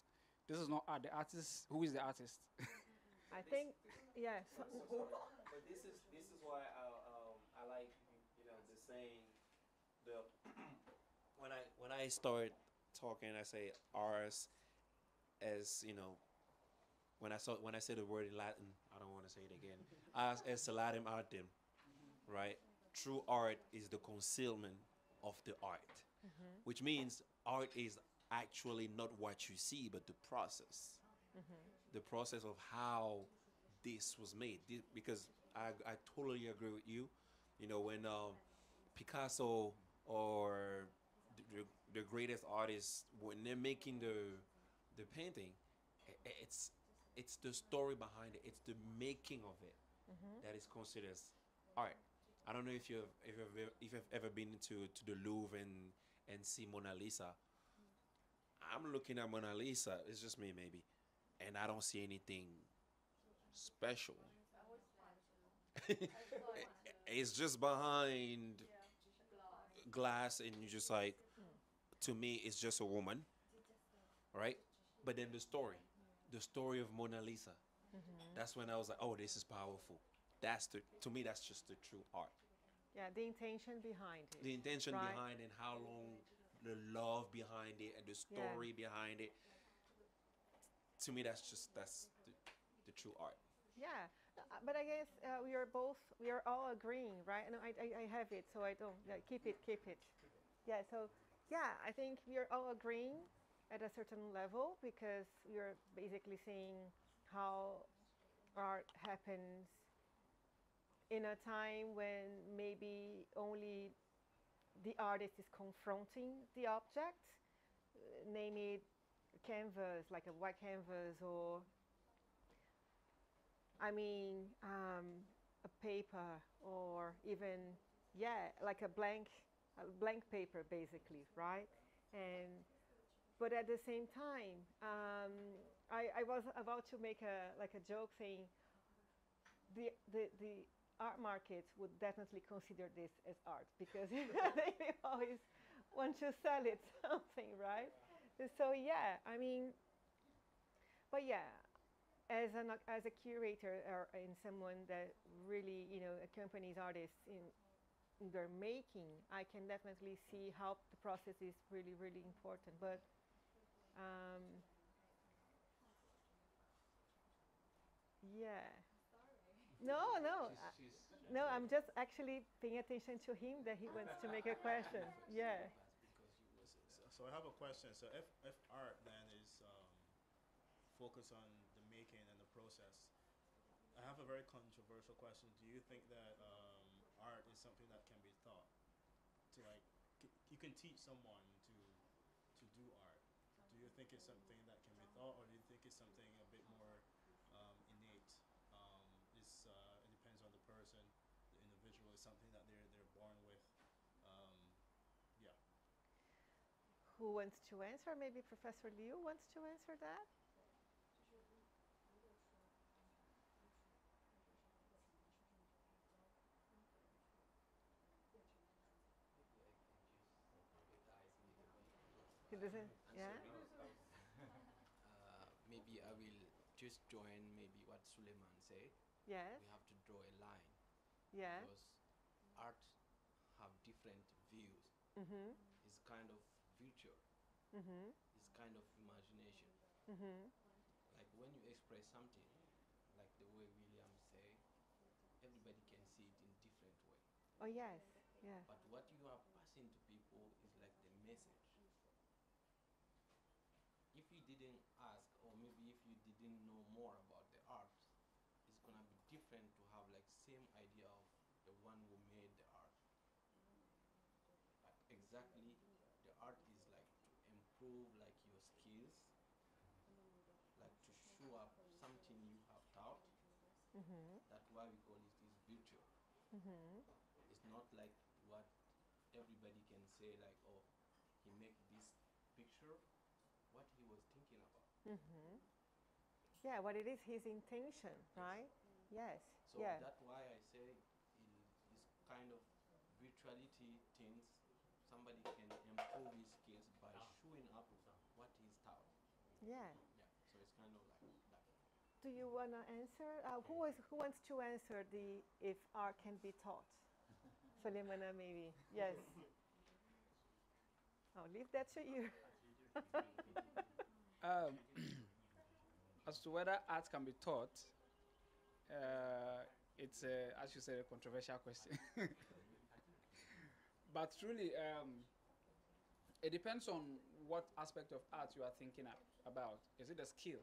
This is not art. The artist, who is the artist? I think. Yeah. So, But this is this is why um, I like you know the saying the when I when I start talking I say ours as you know when I saw when I say the word in Latin I don't want to say it again. As salatum artem right? True art is the concealment of the art mm-hmm. which means art is actually not what you see but the process. Mm-hmm. The process of how this was made. Because I, I totally agree with you. You know when um, picasso or the, the, the greatest artists when they're making the the painting i- i- it's it's the story behind it it's the making of it mm-hmm. that is considered as art. I don't know if you've if you've ever, if you've ever been to, to the Louvre and and see Mona Lisa. I'm looking at Mona Lisa. It's just me, maybe, and I don't see anything special. it's just behind glass, and you're just like, to me, it's just a woman, right? But then the story, the story of Mona Lisa. Mm-hmm. That's when I was like, oh, this is powerful. That's the to me, that's just the true art. Yeah, the intention behind it. The intention Right. behind it, how long, the love behind it, and the story behind it. To me, that's just that's the, the true art. Yeah, but I guess uh, we are both we are all agreeing, right? No, I, I, I have it, so I don't yeah, keep it, keep it. Yeah, so yeah, I think we are all agreeing at a certain level because we are basically seeing how art happens in a time when maybe only the artist is confronting the object, uh, name it canvas, like a white canvas or I mean, um, a paper or even, yeah, like a blank, a blank paper, basically, right? And but at the same time, um, I, I was about to make a like a joke saying the the the art market would definitely consider this as art because they always want to sell it something, right? So yeah, I mean, but yeah, as an as a curator or in someone that really you know accompanies artists in, in their making, I can definitely see how the process is really really important. But um, yeah, no, no, uh, no. I'm just actually paying attention to him that he wants to make a question. Yeah. So I have a question. So if, if art then is um, focused on the making and the process, I have a very controversial question. Do you think that um, art is something that can be taught? To like, c- you can teach someone to to do art. Do you think it's something that can be taught, or do you think it's something a bit more um, innate? Um, it's uh, it depends on the person, the individual. It's something that they're they're born with. Um, yeah. Who wants to answer? Maybe Professor Liu wants to answer that. He doesn't. Yeah. Uh, maybe I will just join maybe what Sulemana say. Yes. We have to draw a line Yeah. because art have different views. Mhm. It's kind of future. Mhm. It's kind of imagination. Mhm. Like when you express something, like the way William say, everybody can see it in different way. Oh yes. Yeah. But what you are passing to people is like the message. If you didn't ask, or maybe if you didn't know more about the art, it's gonna be different to have like same idea of the one who made the art. But exactly, the art is like to improve like your skills, like to show up something you have taught. Mhm. That's why we call it is virtue Mhm. it's not like what everybody can say like oh he make this picture what he was thinking about Mhm. Yeah. What it is, his intention, right? Yes. so yeah. that's why i say in this kind of virtuality can improve his skills by showing up what he's taught Yeah. yeah so it's kind of like that Do you want to answer? Uh, who is who wants to answer the if art can be taught? Sulemana, maybe. Yes. I'll leave that to you. Um, as to whether art can be taught, uh, it's a, as you said, a controversial question. but truly, um, it depends on what aspect of art you are thinking about. Is it a skill?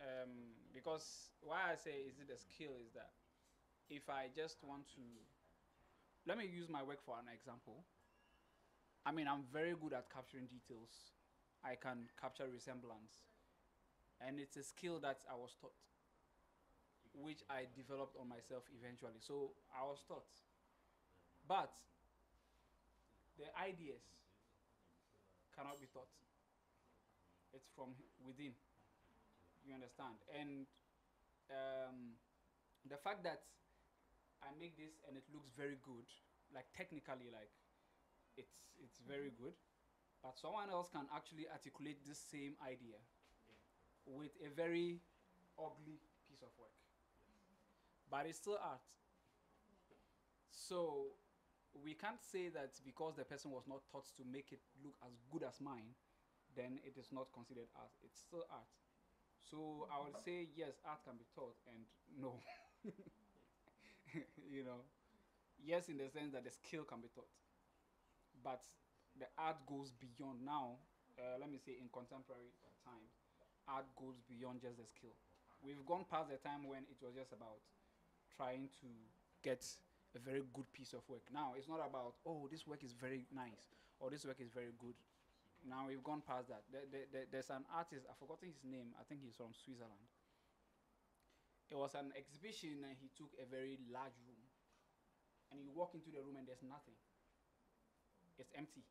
Um, because why I say is it a skill is that if I just want to, let me use my work for an example. I mean, I'm very good at capturing details. I can capture resemblance. And it's a skill that I was taught. which I developed on myself eventually. So I was taught. But the ideas cannot be taught. It's from within. You understand? And um, the fact that I make this and it looks very good, like technically, like it's it's very good, but someone else can actually articulate this same idea with a very ugly piece of work. But it's still art. So we can't say that because the person was not taught to make it look as good as mine, then it is not considered art. It's still art. So I would say yes, art can be taught, and no. you know, yes, in the sense that the skill can be taught, but the art goes beyond. Now, uh, let me say, in contemporary times, art goes beyond just the skill. We've gone past the time when it was just about trying to get a very good piece of work. Now it's not about oh this work is very nice or this work is very good. Now we've gone past that. There, there, there, there's an artist I've forgotten his name. I think he's from Switzerland. It was an exhibition and he took a very large room, and you walk into the room and there's nothing. It's empty.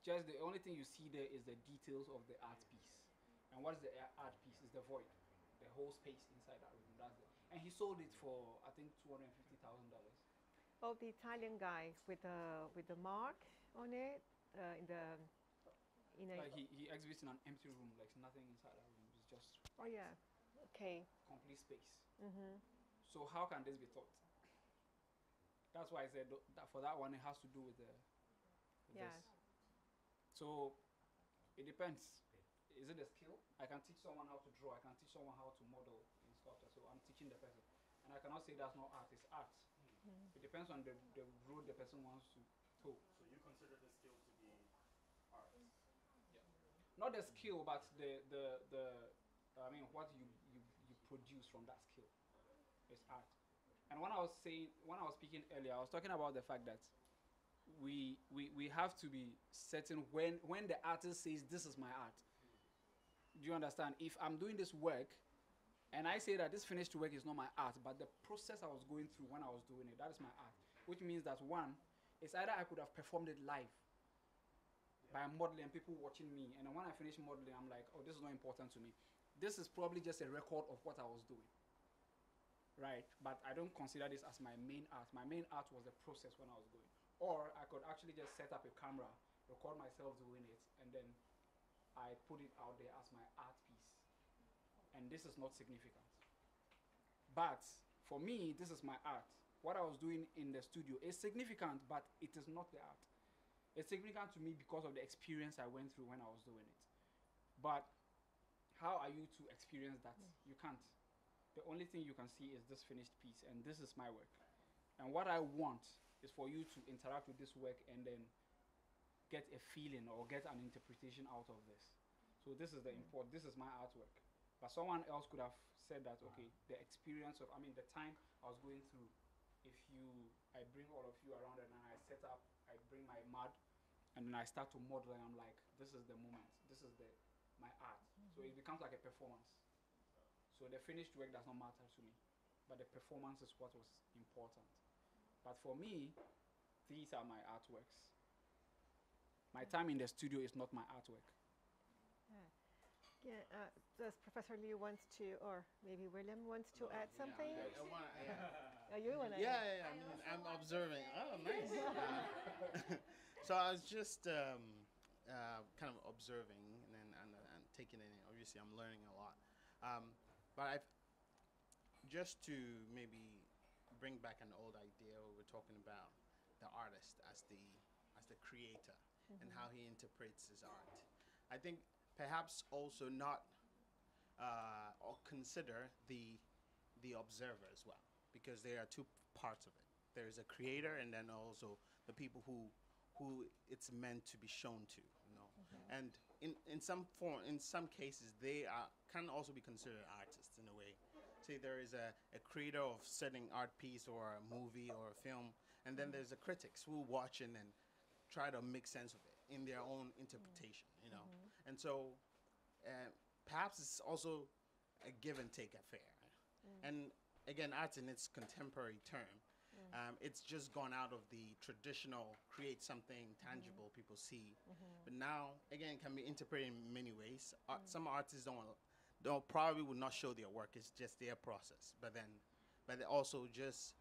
Just the only thing you see there is the details of the art piece. And what is the art piece? Is the void, the whole space inside that room. That's it. And he sold it for I think two hundred and fifty thousand dollars. Oh, the Italian guy with the with the mark on it uh, in the in a. Like he, he exhibits in an empty room, like nothing inside that room. It's just oh yeah. Okay. complete space. Mm-hmm. So how can this be taught? That's why I said that for that one it has to do with the. With Yeah. This. So, it depends. Is it a skill? I can teach someone how to draw. I can teach someone how to model in sculpture. So I'm teaching the person, and I cannot say that's not art. It's art. Mm. It depends on the the road the person wants to toe. So you consider the skill to be art? Not the skill, but the the the. I mean, what you you you produce from that skill is art. And when I was saying, when I was speaking earlier, I was talking about the fact that we we we have to be certain when when the artist says this is my art. Do you understand? If I'm doing this work, and I say that this finished work is not my art, but the process I was going through when I was doing it, that is my art. Which means that one, it's either I could have performed it live by modeling, people watching me, and then when I finish modeling, I'm like, oh, this is not important to me. This is probably just a record of what I was doing. Right? But I don't consider this as my main art. My main art was the process when I was going. Or I could actually just set up a camera, record myself doing it, and then I put it out there as my art. And this is not significant. But for me, this is my art. What I was doing in the studio is significant, but it is not the art. It's significant to me because of the experience I went through when I was doing it. But how are you to experience that? You can't. The only thing you can see is this finished piece, and this is my work. And what I want is for you to interact with this work and then get a feeling or get an interpretation out of this. So this is the mm. import. This is my artwork. But someone else could have said that, okay, the experience of, I mean, the time I was going through. If you, I bring all of you around and I set up, I bring my mud, and then I start to model, and I'm like, this is the moment. This is the my art. So it becomes like a performance. So the finished work does not matter to me, but the performance is what was important. But for me, these are my artworks. My time in the studio is not my artwork. Yeah. Uh, does Professor Liu wants to, or maybe William wants to add something? I, I wanna, yeah. Oh, you wanna? Yeah, yeah, yeah, I mean, I'm observing. Oh, nice. Uh, so I was just um, uh, kind of observing and then and, and taking it in. Obviously, I'm learning a lot. Um, but I've just to maybe bring back an old idea. We were talking about the artist as the as the creator and Mhm. how he interprets his art. I think perhaps also not uh, or consider the the observer as well because there are two parts of it. There is a creator and then also the people who who it's meant to be shown to, you know. And in, in some form, in some cases, they are can also be considered artists in a way. Say there is a, a creator of certain art piece or a movie or a film, and then there's the critics who watch and then try to make sense of it in their own interpretation, you know. And so, uh, perhaps it's also a give and take affair. Mm. And again, art in its contemporary term, mm. um, it's just gone out of the traditional create something tangible mm-hmm. people see. Mm-hmm. But now, again, can be interpreted in many ways. Art, Some artists don't, don't probably would not show their work. It's just their process. But then, but they also just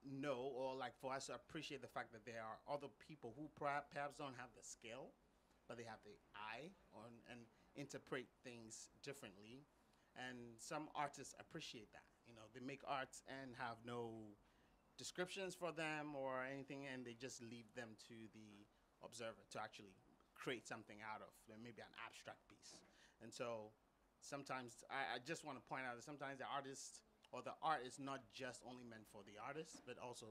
know or like for us to appreciate the fact that there are other people who perhaps don't have the skill, but they have the eye on and interpret things differently. And some artists appreciate that. You know, they make art and have no descriptions for them or anything, and they just leave them to the observer to actually create something out of uh, maybe an abstract piece. And so sometimes I, I just want to point out that sometimes the artist or the art is not just only meant for the artist, but also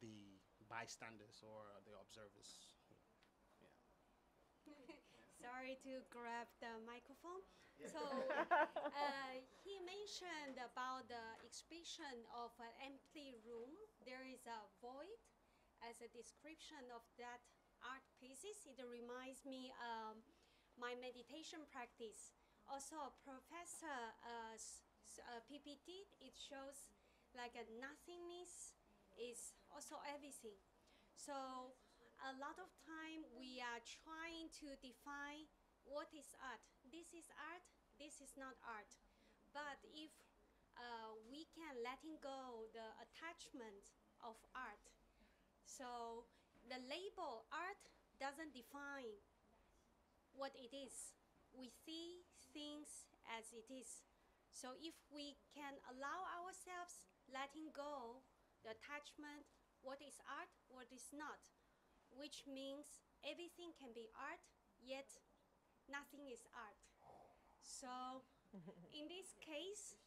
the bystanders or the observers. Sorry to grab the microphone. So uh, he mentioned about the expression of an empty room. There is a void as a description of that art pieces. It reminds me um, my meditation practice. Also, Professor uh, uh, PPT, it shows like a nothingness is also everything. So a lot of time we are trying to define what is art. This is art. This is not art. But if uh, we can letting go the attachment of art, so the label art doesn't define what it is. We see things as it is. So if we can allow ourselves letting go the attachment, what is art, what is not, which means everything can be art, yet nothing is art. So in this case,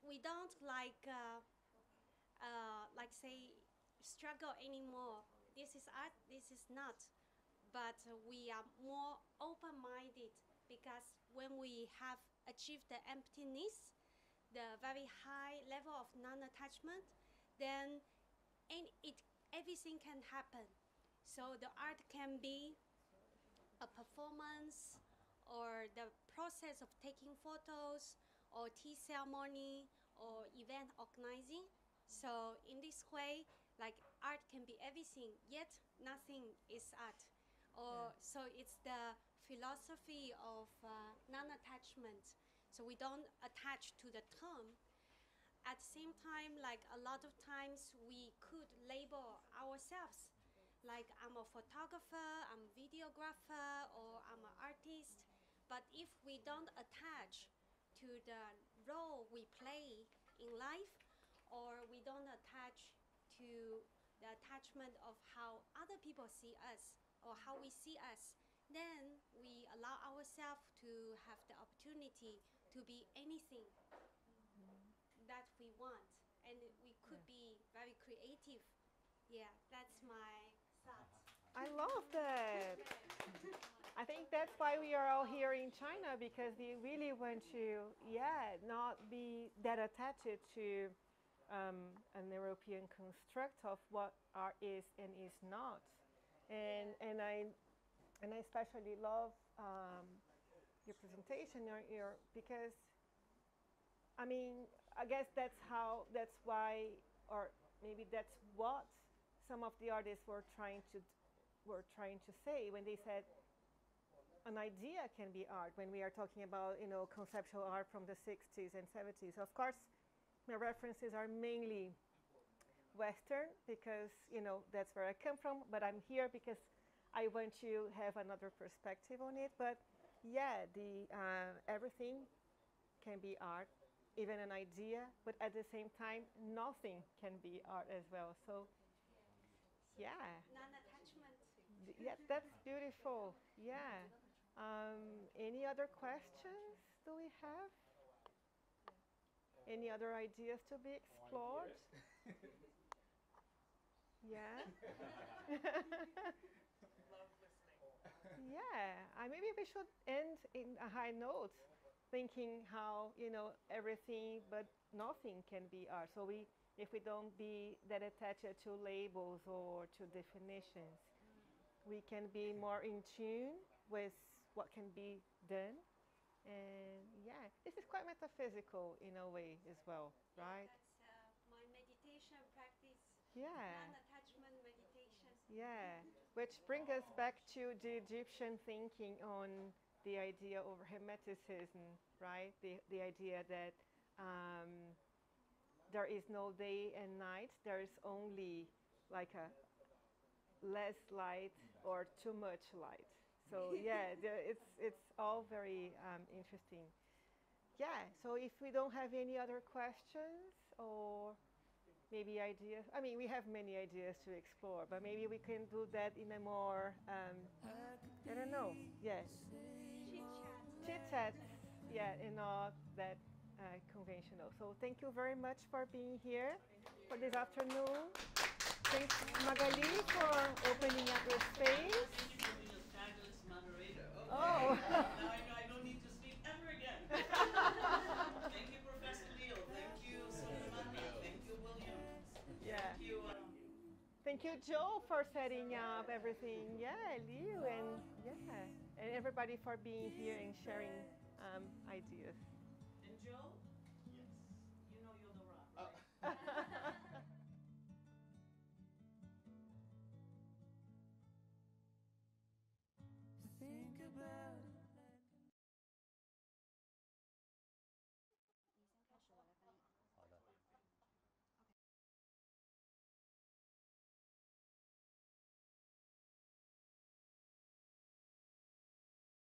we don't like uh, uh, like say struggle anymore. This is art. This is not. But we are more open-minded because when we have achieved the emptiness, the very high level of non-attachment, then and it everything can happen. So the art can be a performance or the process of taking photos or tea ceremony or event organizing. So in this way, like art can be everything, yet nothing is art. Or so it's the philosophy of uh, non-attachment. So we don't attach to the term. At the same time, like a lot of times we could label ourselves like I'm a photographer, I'm a videographer, or I'm an artist. But if we don't attach to the role we play in life, or we don't attach to the attachment of how other people see us or how we see us, then we allow ourselves to have the opportunity to be anything that we want. And we could be very creative. Yeah, that's my. I love that. I think that's why we are all here in China because we really want to, yeah, not be that attached to um, an European construct of what art is and is not. And and I and I especially love um, your presentation, your, your because I mean I guess that's how that's why or maybe that's what some of the artists were trying to were trying to say when they said an idea can be art when we are talking about you know conceptual art from the 60s and 70s of course my references are mainly western because you know that's where i come from but i'm here because i want to have another perspective on it. But yeah the uh, everything can be art even an idea but at the same time nothing can be art as well. So yeah Non-attachment. Yeah, that's beautiful. Yeah. Um, any other questions do we have? Any other ideas to be explored? Yeah. yeah. I maybe we should end in a high note, thinking how you know everything but nothing can be art. So we, if we don't be that attached to labels or to definitions, we can be more in tune with what can be done And yeah, this is quite metaphysical in a way as well, right? That's uh, my meditation practice. Yeah. Non-attachment meditation. Yeah, which brings us back to the Egyptian thinking on the idea of hermeticism, right? The, the idea that um, there is no day and night, there is only like a less light or too much light. So yeah, the, it's, it's all very um, interesting. Yeah, so if we don't have any other questions or maybe ideas, I mean, we have many ideas to explore, but maybe we can do that in a more, um, I don't know, yes. Chit chat, yeah, and not that uh, conventional. So thank you very much for being here for this afternoon. Thanks, Magali, for opening up your space. Fabulous moderator. Okay. Oh. now I know I don't need to speak ever again. Thank you, Professor Neil. Thank you, Sulemana. Thank you, William. Yeah. Thank you. Um, Thank you, Joe, for setting up everything. Yeah, Liu, and yeah, and everybody for being here and sharing um, ideas. And Joe? Yes. You know you're the rock. Oh. Right?